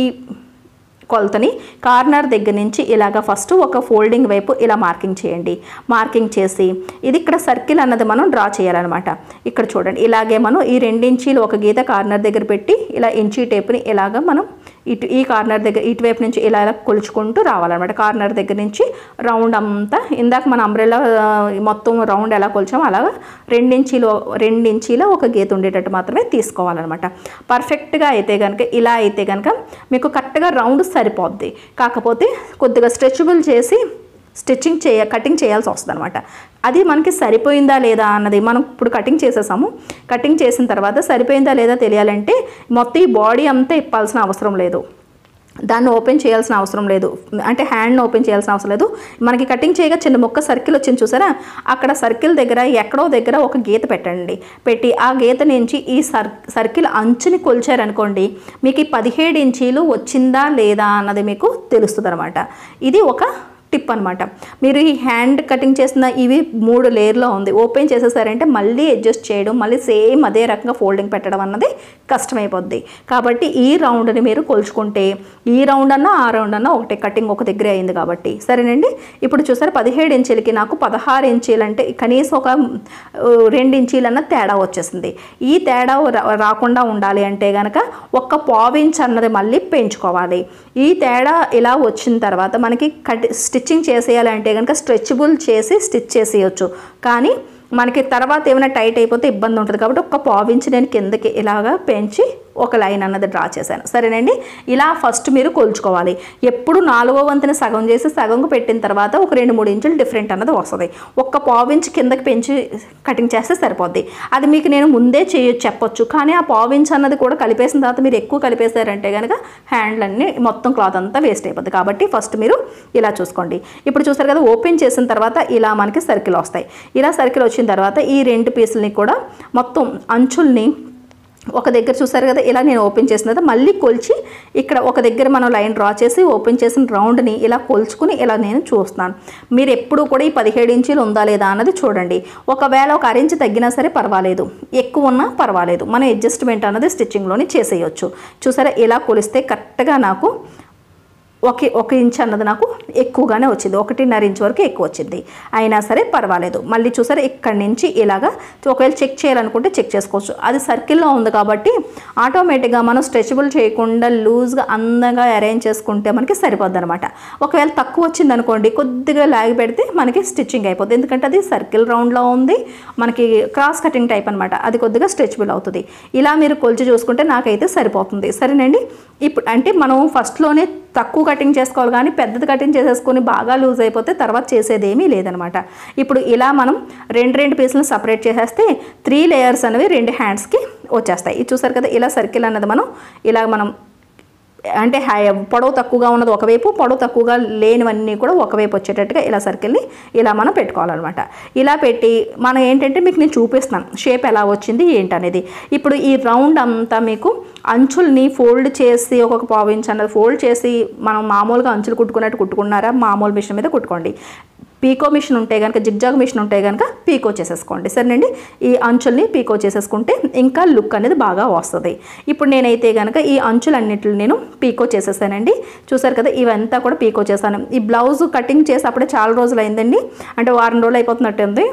కొలతని కార్నర్ దగ్గర నుంచి ఇలాగ ఫస్ట్ ఒక ఫోల్డింగ్ వైపు ఇలా మార్కింగ్ చేయండి. మార్కింగ్ చేసి ఇది ఇక్కడ సర్కిల్ అన్నది మనం డ్రా చేయాలన్నమాట. ఇక్కడ చూడండి. ఇలాగే మనం ఈ రెండించీలు ఒక గీత కార్నర్ దగ్గర పెట్టి ఇలా ఇంచీ టేప్ని ఇలాగ మనం ఇటు ఈ కార్నర్ దగ్గర ఇటువైపు నుంచి ఇలా ఇలా కొలుచుకుంటూ రావాలన్నమాట. కార్నర్ దగ్గర నుంచి రౌండ్ అంతా ఇందాక మన అంబ్రెల్లా మొత్తం రౌండ్ ఎలా కొలిచామో అలాగా రెండించీలు రెండించీల ఒక గీత ఉండేటట్టు మాత్రమే తీసుకోవాలన్నమాట. పర్ఫెక్ట్గా అయితే కనుక ఇలా అయితే కనుక మీకు కరెక్ట్గా రౌండ్ సరిపోద్ది. కాకపోతే కొద్దిగా స్ట్రెచబుల్ చేసి స్టిచ్చింగ్ చేయ కటింగ్ చేయాల్సి వస్తుంది అనమాట అది మనకి సరిపోయిందా లేదా అన్నది మనం ఇప్పుడు కటింగ్ చేసేసాము. కటింగ్ చేసిన తర్వాత సరిపోయిందా లేదా తెలియాలంటే మొత్తం ఈ బాడీ అంతా ఇప్పాల్సిన అవసరం లేదు. దాన్ని ఓపెన్ చేయాల్సిన అవసరం లేదు. అంటే హ్యాండ్ని ఓపెన్ చేయాల్సిన అవసరం లేదు. మనకి కటింగ్ చేయగా చిన్న మొక్క సర్కిల్ వచ్చింది చూసారా? అక్కడ సర్కిల్ దగ్గర ఎక్కడో దగ్గర ఒక గీత పెట్టండి. పెట్టి ఆ గీత నుంచి ఈ సర్ సర్కిల్ అంచుని కొలిచారనుకోండి మీకు ఈ పదిహేడు ఇంచీలు వచ్చిందా లేదా అన్నది మీకు తెలుస్తుంది అనమాట ఇది ఒక టిప్ అనమాట మీరు ఈ హ్యాండ్ కటింగ్ చేసిన ఇవి మూడు లేయర్లో ఉంది. ఓపెన్ చేసేసారంటే మళ్ళీ అడ్జస్ట్ చేయడం మళ్ళీ సేమ్ అదే రకంగా ఫోల్డింగ్ పెట్టడం అన్నది కష్టమైపోద్ది. కాబట్టి ఈ రౌండ్ని మీరు కొలుచుకుంటే ఈ రౌండ్ అన్నా ఆ రౌండ్ అన్నా ఒకటే కటింగ్ ఒక దగ్గరే అయింది కాబట్టి. సరేనండి? ఇప్పుడు చూసారు పదిహేడు ఇంచీలకి నాకు పదహారు ఇంచీలు అంటే కనీసం ఒక రెండు ఇంచీలన్నా తేడా వచ్చేసింది. ఈ తేడా రా- రాకుండా ఉండాలి అంటే కనుక ఒక్క పావు ఇంచ్ అన్నది మళ్ళీ పెంచుకోవాలి. ఈ తేడా ఇలా వచ్చిన తర్వాత మనకి కటి స్టిచ్చింగ్ చేసేయాలంటే కనుక స్ట్రెచబుల్ చేసి స్టిచ్ చేసేయచ్చు. కానీ మనకి తర్వాత ఏమైనా టైట్ అయిపోతే ఇబ్బంది ఉంటుంది కాబట్టి ఒక్క పావు నేను కిందకి ఇలాగా పెంచి ఒక లైన్ అన్నది డ్రా చేశాను. సరేనండి? ఇలా ఫస్ట్ మీరు కొలుచుకోవాలి. ఎప్పుడు నాలుగో వంతుని సగం చేసి సగంకు పెట్టిన తర్వాత ఒక రెండు మూడు ఇంచులు డిఫరెంట్ అన్నది వస్తుంది. ఒక్క పావు కిందకి పెంచి కటింగ్ చేస్తే సరిపోద్ది. అది మీకు నేను ముందే చేయ చెప్పొచ్చు. కానీ ఆ పావు అన్నది కూడా కలిపేసిన తర్వాత మీరు ఎక్కువ కలిపేశారంటే కనుక హ్యాండ్లన్నీ మొత్తం క్లాత్ అంతా వేస్ట్ అయిపోద్ది. కాబట్టి ఫస్ట్ మీరు ఇలా చూసుకోండి. ఇప్పుడు చూసారు కదా ఓపెన్ చేసిన తర్వాత ఇలా మనకి సర్కిల్ వస్తాయి. ఇలా సర్కిల్ వచ్చిన తర్వాత ఈ రెండు పీసుల్ని కూడా మొత్తం అంచుల్ని ఒక దగ్గర చూసారు కదా ఇలా నేను ఓపెన్ చేసిన తర్వాత మళ్ళీ కొలిచి ఇక్కడ ఒక దగ్గర మనం లైన్ డ్రా చేసి ఓపెన్ చేసిన రౌండ్ని ఇలా కొలుచుకుని ఇలా నేను చూస్తున్నాను. మీరు ఎప్పుడు కూడా ఈ పదిహేడు ఇంచీలు ఉందా లేదా అన్నది చూడండి. ఒకవేళ ఒక అరించి తగ్గినా సరే పర్వాలేదు. ఎక్కువ ఉన్నా పర్వాలేదు. మన అడ్జస్ట్మెంట్ అన్నది స్టిచ్చింగ్లోనే చేసేయచ్చు. చూసారా ఇలా కొలిస్తే కరెక్ట్గా నాకు ఒక ఒక ఇంచ్ అన్నది నాకు ఎక్కువగానే వచ్చింది. ఒకటిన్నర ఇంచ్ వరకు ఎక్కువ వచ్చింది. అయినా సరే పర్వాలేదు. మళ్ళీ చూసారా ఇక్కడి నుంచి ఇలాగా ఒకవేళ చెక్ చేయాలనుకుంటే చెక్ చేసుకోవచ్చు. అది సర్కిల్లో ఉంది కాబట్టి ఆటోమేటిక్గా మనం స్ట్రెచబుల్ చేయకుండా లూజ్గా అందంగా అరేంజ్ చేసుకుంటే మనకి సరిపోద్ది అనమాట ఒకవేళ తక్కువ వచ్చింది అనుకోండి కొద్దిగా లాగి పెడితే మనకి స్టిచ్చింగ్ అయిపోద్ది. ఎందుకంటే అది సర్కిల్ రౌండ్లో ఉంది. మనకి క్రాస్ కటింగ్ టైప్ అనమాట అది కొద్దిగా స్ట్రెచబుల్ అవుతుంది. ఇలా మీరు కొలిచి చూసుకుంటే నాకైతే సరిపోతుంది. సరేనండి? ఇప్పుడు అంటే మనం ఫస్ట్లోనే తక్కువ కటింగ్ చేసుకోవాలి కానీ పెద్దది కటింగ్ చేసేసుకొని బాగా లూజ్ అయిపోతే తర్వాత చేసేదేమీ లేదనమాట. ఇప్పుడు ఇలా మనం రెండు రెండు పీసులను సపరేట్ చేసేస్తే త్రీ లేయర్స్ అనేవి రెండు హ్యాండ్స్కి వచ్చేస్తాయి. ఇది చూసారు కదా ఇలా సర్కిల్ అన్నది మనం ఇలా మనం అంటే హై పొడవు తక్కువగా ఉన్నది ఒకవైపు పొడవు తక్కువగా లేనివన్నీ కూడా ఒకవైపు వచ్చేటట్టుగా ఇలా సర్కిల్ని ఇలా మనం పెట్టుకోవాలన్నమాట. ఇలా పెట్టి మనం ఏంటంటే మీకు నేను చూపిస్తాను షేప్ ఎలా వచ్చింది ఏంటనేది. ఇప్పుడు ఈ రౌండ్ అంతా మీకు అంచుల్ని ఫోల్డ్ చేసి ఒక్కొక్క పావు ఇంచ్ అన్నది ఫోల్డ్ చేసి మనం మామూలుగా అంచులు కుట్టుకున్నట్టు కుట్టుకున్నారా? మామూలు మిషన్ మీద కుట్టుకోండి. పీకో మిషన్ ఉంటే కనుక జిగ్జాగ్ మిషన్ ఉంటే కనుక పీకో చేసేసుకోండి. సరేనండి? ఈ అంచుల్ని పీకో చేసేసుకుంటే ఇంకా లుక్ అనేది బాగా వస్తుంది. ఇప్పుడు నేనైతే కనుక ఈ అంచులన్నిటిని నేను పీకో చేసేసానండి. చూసారు కదా ఇవంతా కూడా పీకో చేశాను. ఈ బ్లౌజ్ కటింగ్ చేసి అప్పుడే చాలా రోజులు అయిందండి అంటే వారం రోజులు అయిపోతున్నట్టుంది.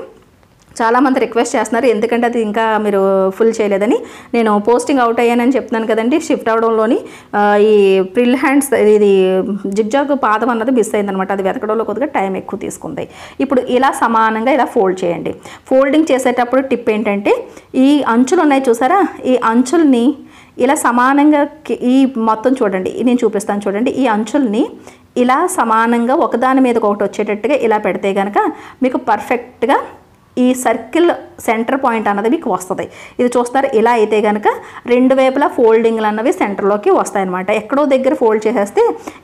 చాలామంది రిక్వెస్ట్ చేస్తున్నారు. ఎందుకంటే అది ఇంకా మీరు ఫుల్ చేయలేదని. నేను పోస్టింగ్ అవుట్ అయ్యానని చెప్తున్నాను కదండి. షిఫ్ట్ అవడంలోని ఈ ప్రిల్ హ్యాండ్స్ ఇది జిగ్జాగ్ పాదం అన్నది మిస్ అయిందనమాట అది వెతకడంలో కొద్దిగా టైం ఎక్కువ తీసుకుంది. ఇప్పుడు ఇలా సమానంగా ఇలా ఫోల్డ్ చేయండి. ఫోల్డింగ్ చేసేటప్పుడు టిప్ ఏంటంటే ఈ అంచులు ఉన్నాయి చూసారా? ఈ అంచుల్ని ఇలా సమానంగా ఈ మొత్తం చూడండి. నేను చూపిస్తాను చూడండి. ఈ అంచుల్ని ఇలా సమానంగా ఒకదాని మీద ఒకటి వచ్చేటట్టుగా ఇలా పెడితే కనుక మీకు పర్ఫెక్ట్గా ఈ సర్కిల్ సెంటర్ పాయింట్ అన్నది మీకు వస్తుంది. ఇది చూస్తారు ఇలా అయితే కనుక రెండు వైపులా ఫోల్డింగ్లు అన్నవి సెంటర్లోకి వస్తాయన్నమాట. ఎక్కడో దగ్గర ఫోల్డ్ చేసేస్తే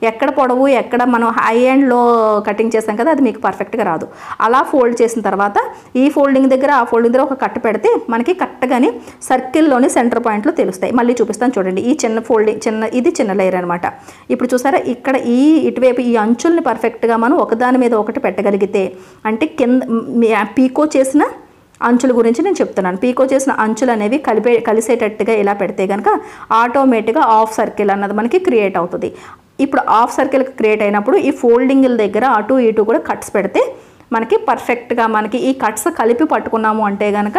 ఎక్కడ పొడవు ఎక్కడ మనం హై ఎండ్లో కటింగ్ చేసాం కదా అది మీకు పర్ఫెక్ట్గా రాదు. అలా ఫోల్డ్ చేసిన తర్వాత ఈ ఫోల్డింగ్ దగ్గర ఆ ఫోల్డింగ్ దగ్గర ఒక కట్ పెడితే మనకి కరెక్ట్గానే సర్కిల్లోని సెంటర్ పాయింట్లు తెలుస్తాయి. మళ్ళీ చూపిస్తాను చూడండి. ఈ చిన్న ఫోల్డింగ్ చిన్న ఇది చిన్న లేయర్ అనమాట ఇప్పుడు చూసారా ఇక్కడ ఈ ఇటువైపు ఈ అంచుల్ని పర్ఫెక్ట్గా మనం ఒకదాని మీద ఒకటి పెట్టగలిగితే అంటే కింద పీకో పీకో చేసిన అంచుల గురించి నేను చెప్తున్నాను. పీకో చేసిన అంచులు అనేవి కలిపే కలిసేటట్టుగా ఇలా పెడితే కనుక ఆటోమేటిక్గా ఆఫ్ సర్కిల్ అన్నది మనకి క్రియేట్ అవుతుంది. ఇప్పుడు ఆఫ్ సర్కిల్ క్రియేట్ అయినప్పుడు ఈ ఫోల్డింగ్ల దగ్గర అటు ఇటు కూడా కట్స్ పెడితే మనకి పర్ఫెక్ట్గా మనకి ఈ కట్స్ కలిపి పట్టుకున్నాము అంటే కనుక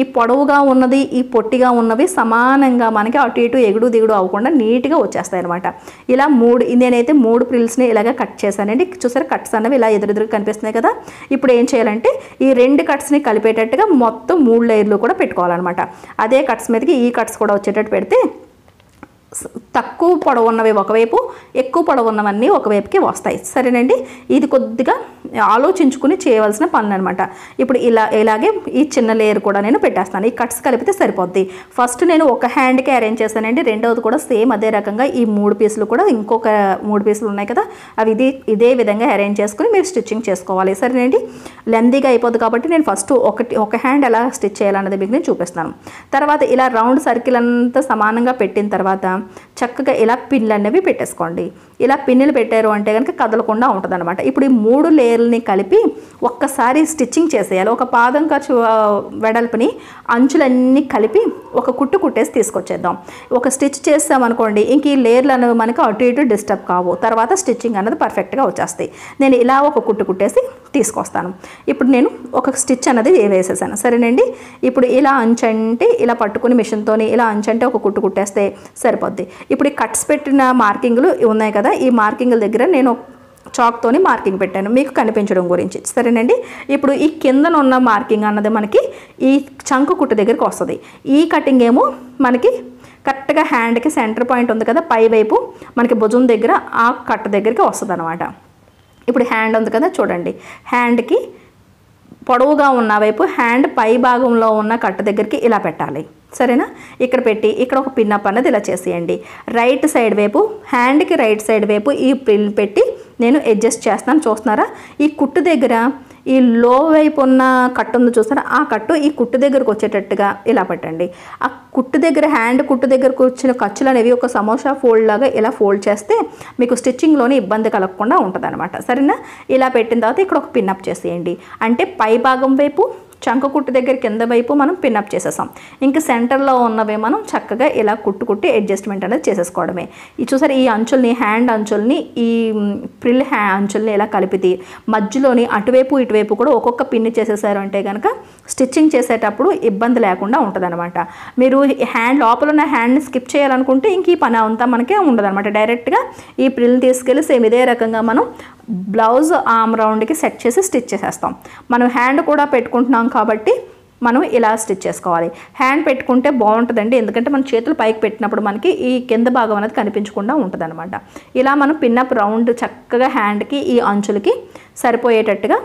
ఈ పొడవుగా ఉన్నది ఈ పొట్టిగా ఉన్నవి సమానంగా మనకి అటు ఇటు ఎగుడు దిగుడు అవ్వకుండా నీట్గా వచ్చేస్తాయి అనమాట ఇలా మూడు నేనైతే మూడు ప్రిల్స్ని ఇలాగ కట్ చేశానండి. చూసారు కట్స్ అనేవి ఇలా ఎదురెదురు కనిపిస్తున్నాయి కదా? ఇప్పుడు ఏం చేయాలంటే ఈ రెండు కట్స్ని కలిపేటట్టుగా మొత్తం మూడు లేయర్లు కూడా పెట్టుకోవాలన్నమాట. అదే కట్స్ మీదకి ఈ కట్స్ కూడా వచ్చేటట్టు పెడితే తక్కువ పొడవు ఉన్నవి ఒకవైపు ఎక్కువ పొడవు ఉన్నవన్నీ ఒకవైపుకి వస్తాయి. సరేనండి? ఇది కొద్దిగా ఆలోచించుకుని చేయవలసిన పనులు అనమాట ఇప్పుడు ఇలా ఇలాగే ఈ చిన్న లేయర్ కూడా నేను పెట్టేస్తాను. ఈ కట్స్ కలిపితే సరిపోద్ది. ఫస్ట్ నేను ఒక హ్యాండ్కి అరేంజ్ చేశానండి. రెండవది కూడా సేమ్ అదే రకంగా ఈ మూడు పీసులు కూడా ఇంకొక మూడు పీసులు ఉన్నాయి కదా అవి ఇది ఇదే విధంగా అరేంజ్ చేసుకుని మీరు స్టిచ్చింగ్ చేసుకోవాలి. సరేనండి? లెందీగా అయిపోద్ది కాబట్టి నేను ఫస్ట్ ఒకటి ఒక హ్యాండ్ ఎలా స్టిచ్ చేయాలన్నది మీకు నేను చూపిస్తాను. తర్వాత ఇలా రౌండ్ సర్కిల్ అంతా సమానంగా పెట్టిన తర్వాత చక్కగా ఇలా పిన్లు అనేవి పెట్టేసుకోండి. ఇలా పిన్నులు పెట్టారు అంటే కనుక కదలకుండా ఉంటుందన్నమాట. ఇప్పుడు ఈ మూడు లేయర్లని కలిపి ఒక్కసారి స్టిచ్చింగ్ చేసేయాలి. ఒక పాదం ఖర్చు వెడల్పుని అంచులన్నీ కలిపి ఒక కుట్టు కుట్టేసి తీసుకొచ్చేద్దాం. ఒక స్టిచ్ చేస్తామనుకోండి ఇంక ఈ లేయర్లు అనేవి మనకి అటు ఇటు డిస్టర్బ్ కావు. తర్వాత స్టిచ్చింగ్ అనేది పర్ఫెక్ట్గా వచ్చేస్తాయి. నేను ఇలా ఒక కుట్టు కుట్టేసి తీసుకొస్తాను. ఇప్పుడు నేను ఒక స్టిచ్ అనేది వేసేసాను. సరేనండి? ఇప్పుడు ఇలా అంచంటే ఇలా పట్టుకుని మిషన్తోని ఇలా అంచంటే ఒక కుట్టు కుట్టేస్తే సరిపోద్ది. ఇప్పుడు ఈ కట్స్ పెట్టిన మార్కింగ్లు ఉన్నాయి కదా ఈ మార్కింగ్ల దగ్గర నేను చాక్తోని మార్కింగ్ పెట్టాను. మీకు కనిపించడం గురించి. సరేనండి? ఇప్పుడు ఈ కిందన ఉన్న మార్కింగ్ అన్నది మనకి ఈ చంకు కుట్టు దగ్గరికి వస్తుంది. ఈ కటింగ్ ఏమో మనకి కరెక్ట్గా హ్యాండ్కి సెంటర్ పాయింట్ ఉంది కదా పై వైపు మనకి భుజం దగ్గర ఆ కట్ట దగ్గరికి వస్తుంది అనమాట ఇప్పుడు హ్యాండ్ ఉంది కదా చూడండి. హ్యాండ్కి పొడవుగా ఉన్న వైపు హ్యాండ్ పై భాగంలో ఉన్న కట్ట దగ్గరికి ఇలా పెట్టాలి. సరేనా? ఇక్కడ పెట్టి ఇక్కడ ఒక పిన్నప్ అన్నది ఇలా చేసేయండి. రైట్ సైడ్ వైపు హ్యాండ్కి రైట్ సైడ్ వైపు ఈ పిన్ పెట్టి నేను అడ్జస్ట్ చేస్తాను చూస్తున్నారా? ఈ కుట్టు దగ్గర ఈ లో వైపు ఉన్న కట్టు ఉంది చూస్తారా ఆ కట్టు ఈ కుట్టు దగ్గరకు వచ్చేటట్టుగా ఇలా పెట్టండి. ఆ కుట్టు దగ్గర హ్యాండ్ కుట్టు దగ్గరకు వచ్చిన ఖర్చులు అనేవి ఒక సమోసా ఫోల్డ్ లాగా ఇలా ఫోల్డ్ చేస్తే మీకు స్టిచ్చింగ్లోనే ఇబ్బంది కలగకుండా ఉంటుంది సరేనా? ఇలా పెట్టిన తర్వాత ఇక్కడ ఒక పిన్అప్ చేసేయండి. అంటే పై భాగం వైపు చంక కుట్టు దగ్గర కింద వైపు మనం పిన్అప్ చేసేసాం. ఇంకా సెంటర్లో ఉన్నవి మనం చక్కగా ఇలా కుట్టు కుట్టి అడ్జస్ట్మెంట్ అనేది చేసేసుకోవడమే. ఈ చూసారు ఈ అంచుల్ని హ్యాండ్ అంచుల్ని ఈ ప్రిల్ హ్యా అంచుల్ని ఇలా కలిపితే మధ్యలోని అటువైపు ఇటువైపు కూడా ఒక్కొక్క పిన్ని చేసేసారు అంటే కనుక స్టిచ్చింగ్ చేసేటప్పుడు ఇబ్బంది లేకుండా ఉంటుందన్నమాట. మీరు హ్యాండ్ లోపల ఉన్న హ్యాండ్ని స్కిప్ చేయాలనుకుంటే ఇంక ఈ పని అంతా మనకే ఉండదన్నమాట. డైరెక్ట్గా ఈ ప్రిల్ని తీసుకెళ్ళి సేమ్ ఇదే రకంగా మనం బ్లౌజ్ ఆమ్ రౌండ్కి సెట్ చేసి స్టిచ్ చేసేస్తాం. మనం హ్యాండ్ కూడా పెట్టుకుంటున్నాం కాబట్టి మనం ఇలా స్టిచ్ చేసుకోవాలి. హ్యాండ్ పెట్టుకుంటే బాగుంటుందండి. ఎందుకంటే మన చేతులు పైకి పెట్టినప్పుడు మనకి ఈ కింద భాగం అనేది కనిపించకుండా ఉంటుంది ఇలా మనం పిన్నప్ రౌండ్ చక్కగా హ్యాండ్కి ఈ అంచులకి సరిపోయేటట్టుగా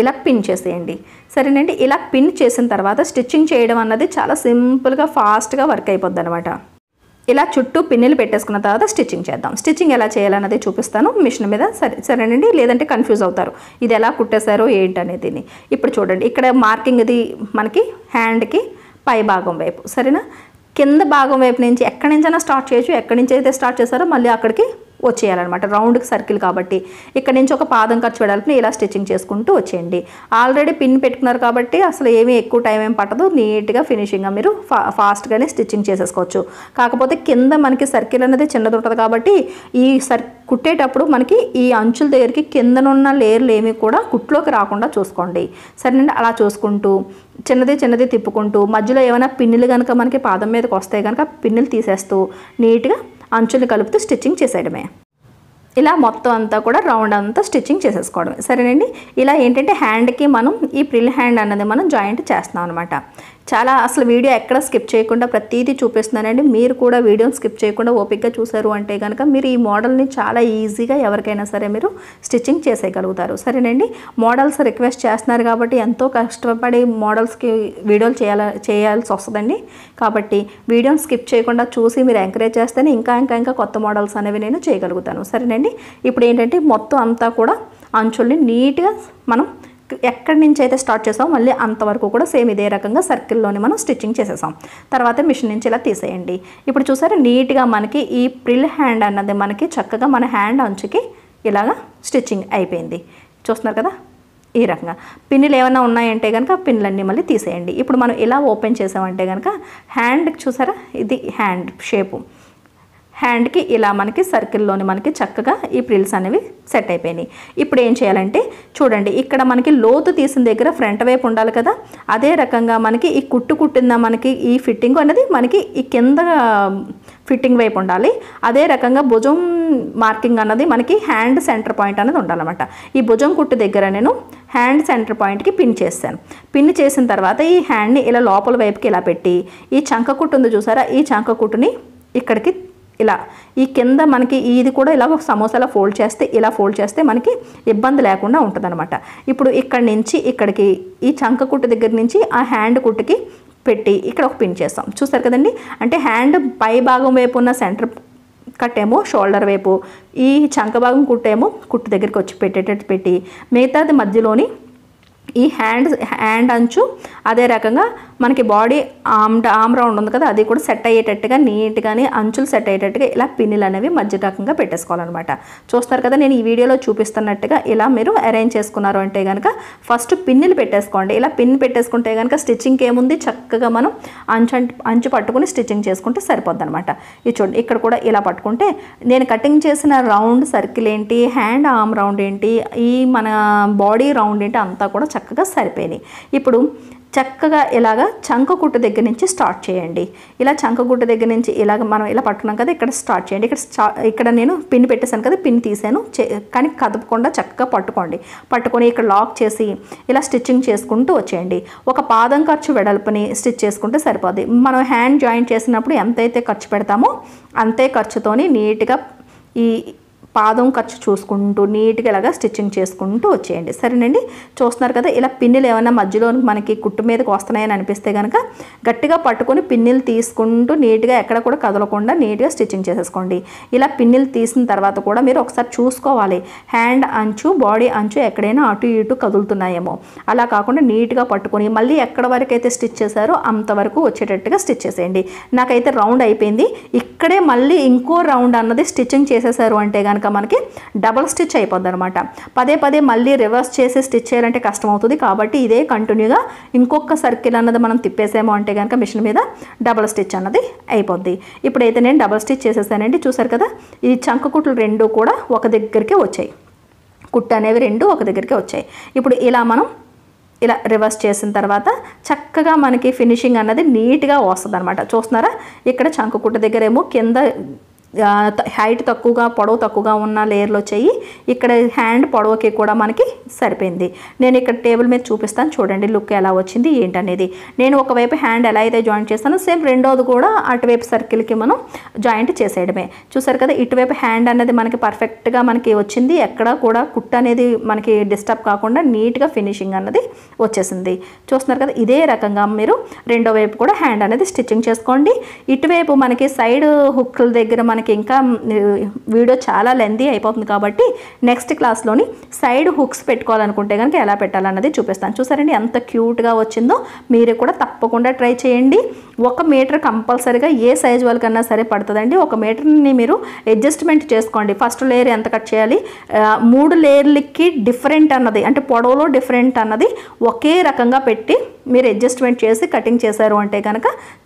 ఇలా పిన్ చేసేయండి. సరేనండి? ఇలా పిన్ చేసిన తర్వాత స్టిచ్చింగ్ చేయడం అన్నది చాలా సింపుల్గా ఫాస్ట్గా వర్క్ అయిపోద్ది అనమాట ఇలా చుట్టూ పిన్నులు పెట్టేసుకున్న తర్వాత స్టిచ్చింగ్ చేద్దాం. స్టిచ్చింగ్ ఎలా చేయాలన్నది చూపిస్తాను. మిషన్ మీద సరే సరేనండి. లేదంటే కన్ఫ్యూజ్ అవుతారు. ఇది ఎలా కుట్టేశారో ఏంటనేది ఇప్పుడు చూడండి. ఇక్కడ మార్కింగ్ ఇది మనకి హ్యాండ్కి పై భాగం వైపు. సరేనా? కింద భాగం వైపు నుంచి ఎక్కడి నుంచైనా స్టార్ట్ చేయొచ్చు. ఎక్కడి నుంచి అయితే స్టార్ట్ చేస్తారో మళ్ళీ అక్కడికి వచ్చేయాలన్నమాట. రౌండ్కి సర్కిల్ కాబట్టి. ఇక్కడ నుంచి ఒక పాదం ఖర్చు పెడాలని ఇలా స్టిచ్చింగ్ చేసుకుంటూ వచ్చేయండి. ఆల్రెడీ పిన్ పెట్టుకున్నారు కాబట్టి అసలు ఏమీ ఎక్కువ టైం ఏం పట్టదు. నీట్గా ఫినిషింగ్గా మీరు ఫా ఫాస్ట్గానే స్టిచ్చింగ్ చేసేసుకోవచ్చు. కాకపోతే కింద మనకి సర్కిల్ అనేది చిన్నది ఉంటుంది కాబట్టి ఈ సర్ కుట్టేటప్పుడు మనకి ఈ అంచుల దగ్గరికి కిందనున్న లేయర్లు ఏమీ కూడా కుట్లోకి రాకుండా చూసుకోండి. సరేనండి? అలా చూసుకుంటూ చిన్నది చిన్నది తిప్పుకుంటూ మధ్యలో ఏమైనా పిన్నులు కనుక మనకి పాదం మీదకి వస్తాయి కనుక పిన్నులు తీసేస్తూ నీట్గా అంచులు కలుపుతూ స్టిచ్చింగ్ చేసేయడమే. ఇలా మొత్తం అంతా కూడా రౌండ్ అంతా స్టిచ్చింగ్ చేసేసుకోవడమే. సరేనండి? ఇలా ఏంటంటే హ్యాండ్కి మనం ఈ ప్రిల్ హ్యాండ్ అన్నది మనం జాయింట్ చేస్తున్నాం అనమాట చాలా అసలు వీడియో ఎక్కడ స్కిప్ చేయకుండా ప్రతిదీ చూపిస్తున్నానండి. మీరు కూడా వీడియోని స్కిప్ చేయకుండా ఓపిక్గా చూసారు అంటే కనుక మీరు ఈ మోడల్ని చాలా ఈజీగా ఎవరికైనా సరే మీరు స్టిచ్చింగ్ చేసేయగలుగుతారు. సరేనండి? మోడల్స్ రిక్వెస్ట్ చేస్తున్నారు కాబట్టి ఎంతో కష్టపడి మోడల్స్కి వీడియోలు చేయాల చేయాల్సి వస్తుందండి. కాబట్టి వీడియోని స్కిప్ చేయకుండా చూసి మీరు ఎంకరేజ్ చేస్తేనే ఇంకా ఇంకా ఇంకా కొత్త మోడల్స్ అనేవి నేను చేయగలుగుతాను. సరేనండి? ఇప్పుడు ఏంటంటే మొత్తం అంతా కూడా అంచుల్ని నీట్గా మనం ఎక్కడి నుంచి అయితే స్టార్ట్ చేసామో మళ్ళీ అంతవరకు కూడా సేమ్ ఇదే రకంగా సర్కిల్లోనే మనం స్టిచ్చింగ్ చేసేసాం. తర్వాత మిషన్ నుంచి ఇలా తీసేయండి. ఇప్పుడు చూసారా నీట్గా మనకి ఈ ప్రిల్ హ్యాండ్ అన్నది మనకి చక్కగా మన హ్యాండ్ అంచుకి ఇలాగా స్టిచ్చింగ్ అయిపోయింది. చూస్తున్నారు కదా? ఈ రకంగా. పిన్నులు ఏమైనా ఉన్నాయంటే కనుక పిన్నులన్నీ మళ్ళీ తీసేయండి. ఇప్పుడు మనం ఇలా ఓపెన్ చేసామంటే కనుక హ్యాండ్ చూసారా? ఇది హ్యాండ్ షేపు. హ్యాండ్కి ఇలా మనకి సర్కిల్లోని మనకి చక్కగా ఈ ప్రిల్స్ అనేవి సెట్ అయిపోయినాయి. ఇప్పుడు ఏం చేయాలంటే చూడండి ఇక్కడ మనకి లోతు తీసిన దగ్గర ఫ్రంట్ వైపు ఉండాలి కదా అదే రకంగా మనకి ఈ కుట్టు కుట్టిందా మనకి ఈ ఫిట్టింగ్ అనేది మనకి ఈ కింద ఫిట్టింగ్ వైపు ఉండాలి. అదే రకంగా భుజం మార్కింగ్ అన్నది మనకి హ్యాండ్ సెంటర్ పాయింట్ అనేది ఉండాలన్నమాట. ఈ భుజం కుట్టు దగ్గర నేను హ్యాండ్ సెంటర్ పాయింట్కి పిన్ చేస్తాను పిన్ చేసిన తర్వాత ఈ హ్యాండ్ని ఇలా లోపల వైపుకి ఇలా పెట్టి ఈ చంక కుట్టు ఉంది చూసారా? ఈ చంక కుట్టుని ఇక్కడికి ఇలా ఈ కింద మనకి ఇది కూడా ఇలా సమోసాలా ఫోల్డ్ చేస్తే ఇలా ఫోల్డ్ చేస్తే మనకి ఇబ్బంది లేకుండా ఉంటుందన్నమాట. ఇప్పుడు ఇక్కడ నుంచి ఇక్కడికి ఈ చంక కుట్టు దగ్గర నుంచి ఆ హ్యాండ్ కుట్టుకి పెట్టి ఇక్కడ ఒక పిన్ చేస్తాం. చూస్తారు కదండి? అంటే హ్యాండ్ పై భాగం వైపు ఉన్న సెంటర్ కట్టేమో షోల్డర్ వైపు ఈ చంక భాగం కుట్టేమో కుట్టు దగ్గరికి వచ్చి పెట్టేటట్టు పెట్టి మిగతాది మధ్యలోని ఈ హ్యాండ్ హ్యాండ్ అంచు అదే రకంగా మనకి బాడీ ఆమ్ ఆమ్ రౌండ్ ఉంది కదా అది కూడా సెట్ అయ్యేటట్టుగా నీట్గానే అంచులు సెట్ అయ్యేటట్టుగా ఇలా పిన్నులు అనేవి మధ్య రకంగా పెట్టేసుకోవాలన్నమాట. చూస్తారు కదా నేను ఈ వీడియోలో చూపిస్తున్నట్టుగా ఇలా మీరు అరేంజ్ చేసుకున్నారు అంటే కనుక ఫస్ట్ పిన్నులు పెట్టేసుకోండి. ఇలా పిన్ పెట్టేసుకుంటే కనుక స్టిచ్చింగ్కి ఏముంది? చక్కగా మనం అంచు అంటు- అంచు పట్టుకుని స్టిచ్చింగ్ చేసుకుంటే సరిపోద్ది అనమాట ఇది చూడండి ఇక్కడ కూడా ఇలా పట్టుకుంటే నేను కటింగ్ చేసిన రౌండ్ సర్కిల్ ఏంటి హ్యాండ్ ఆమ్ రౌండ్ ఏంటి ఈ మన బాడీ రౌండ్ ఏంటి అంతా కూడా చక్కగా సరిపోయినాయి. ఇప్పుడు చక్కగా ఇలాగ చంకగుట్ట దగ్గర నుంచి స్టార్ట్ చేయండి. ఇలా చంకగుట్ట దగ్గర నుంచి ఇలాగ మనం ఇలా పట్టుకున్నాం కదా ఇక్కడ స్టార్ట్ చేయండి. ఇక్కడ స్టా ఇక్కడ నేను పిన్ పెట్టేశాను కదా పిన్ తీసాను చే- కానీ కదపకుండా చక్కగా పట్టుకోండి. పట్టుకొని ఇక్కడ లాక్ చేసి ఇలా స్టిచ్చింగ్ చేసుకుంటూ వచ్చేయండి. ఒక పాదం ఖర్చు వెడల్పుని స్టిచ్ చేసుకుంటే సరిపోద్ది. మనం హ్యాండ్ జాయింట్ చేసినప్పుడు ఎంతైతే ఖర్చు పెడతామో అంతే ఖర్చుతోని నీట్గా ఈ పాదం ఖర్చు చూసుకుంటూ నీట్గా ఇలాగా స్టిచ్చింగ్ చేసుకుంటూ వచ్చేయండి. సరేనండి? చూస్తున్నారు కదా ఇలా పిన్నులు ఏమైనా మధ్యలో మనకి కుట్టు మీదకి వస్తున్నాయని అనిపిస్తే కనుక గట్టిగా పట్టుకొని పిన్నులు తీసుకుంటూ నీట్గా ఎక్కడ కూడా కదలకుండా నీట్గా స్టిచ్చింగ్ చేసేసుకోండి. ఇలా పిన్నులు తీసిన తర్వాత కూడా మీరు ఒకసారి చూసుకోవాలి. హ్యాండ్ అంచు బాడీ అంచు ఎక్కడైనా అటు ఇటు కదులుతున్నాయేమో. అలా కాకుండా నీట్గా పట్టుకొని మళ్ళీ ఎక్కడ వరకు అయితే స్టిచ్ చేశారో అంతవరకు వచ్చేటట్టుగా స్టిచ్ చేసేయండి. నాకైతే రౌండ్ అయిపోయింది. ఇక్కడే మళ్ళీ ఇంకో రౌండ్ అన్నది స్టిచ్చింగ్ చేసేసారు అంటే కనుక మనకి డబల్ స్టిచ్ అయిపోద్ది అనమాట పదే పదే మళ్ళీ రివర్స్ చేసి స్టిచ్ చేయాలంటే కష్టం అవుతుంది కాబట్టి ఇదే కంటిన్యూగా ఇంకొక సర్కిల్ అన్నది మనం తిప్పేసేమో అంటే కనుక మిషన్ మీద డబల్ స్టిచ్ అన్నది అయిపోద్ది. ఇప్పుడైతే నేను డబల్ స్టిచ్ చేసేసానండి. చూసారు కదా? ఈ చంక కుట్లు రెండు కూడా ఒక దగ్గరికే వచ్చాయి. కుట్టు అనేవి రెండు ఒక దగ్గరికి వచ్చాయి. ఇప్పుడు ఇలా మనం ఇలా రివర్స్ చేసిన తర్వాత చక్కగా మనకి ఫినిషింగ్ అన్నది నీట్గా వస్తుంది అనమాట చూస్తున్నారా? ఇక్కడ చంక దగ్గరేమో కింద హైట్ తక్కువగా పొడవు తక్కువగా ఉన్న లేయర్లో చెయ్యి ఇక్కడ హ్యాండ్ పొడవుకి కూడా మనకి సరిపోయింది. నేను ఇక్కడ టేబుల్ మీద చూపిస్తాను. చూడండి లుక్ ఎలా వచ్చింది ఏంటనేది. నేను ఒకవైపు హ్యాండ్ ఎలా అయితే జాయింట్ చేస్తానో సేమ్ రెండోది కూడా అటువైపు సర్కిల్కి మనం జాయింట్ చేసేయడమే. చూసారు కదా ఇటువైపు హ్యాండ్ అనేది మనకి పర్ఫెక్ట్గా మనకి వచ్చింది. ఎక్కడ కూడా కుట్ అనేది మనకి డిస్టర్బ్ కాకుండా నీట్గా ఫినిషింగ్ అన్నది వచ్చేసింది. చూస్తున్నారు కదా ఇదే రకంగా మీరు రెండో వైపు కూడా హ్యాండ్ అనేది స్టిచ్చింగ్ చేసుకోండి. ఇటువైపు మనకి సైడ్ హుక్ల దగ్గర మనకి ఇంకా వీడియో చాలా లెందీ అయిపోతుంది కాబట్టి నెక్స్ట్ క్లాస్లోని సైడ్ హుక్స్ పెట్టుకోవాలనుకుంటే కనుక ఎలా పెట్టాలన్నది చూపిస్తాను. చూసారండి ఎంత క్యూట్గా వచ్చిందో? మీరు కూడా తప్పకుండా ట్రై చేయండి. ఒక మీటర్ కంపల్సరీగా ఏ సైజ్ వాళ్ళకన్నా సరే పడుతుందండి. ఒక మీటర్ని మీరు అడ్జస్ట్మెంట్ చేసుకోండి. ఫస్ట్ లేయర్ ఎంత కట్ చేయాలి? మూడు లేయర్లకి డిఫరెంట్ అన్నది అంటే పొడవులో డిఫరెంట్ అన్నది ఒకే రకంగా పెట్టి మీరు అడ్జస్ట్మెంట్ చేసి కటింగ్ చేశారు అంటే కనుక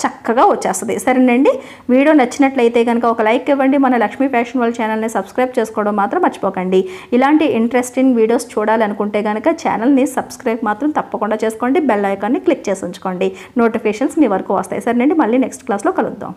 చక్కగా వచ్చేస్తుంది. సరేనండి? వీడియో నచ్చినట్లయితే కనుక ఒక లైక్ ఇవ్వండి. మన లక్ష్మీ ఫ్యాషన్ వాళ్ళ ఛానల్ని సబ్స్క్రైబ్ చేసుకోవడం మాత్రం మర్చిపోకండి. ఇలాంటి ఇంట్రెస్టింగ్ వీడియోస్ చూడాలనుకుంటే కనుక ఛానల్ని సబ్స్క్రైబ్ మాత్రం తప్పకుండా చేసుకోండి. బెల్ ఐకాన్ని క్లిక్ చేసి ఉంచుకోండి. నోటిఫికేషన్స్ మీ వరకు వస్తాయి. సరేనండి? మళ్ళీ నెక్స్ట్ క్లాస్లో కలుద్దాం.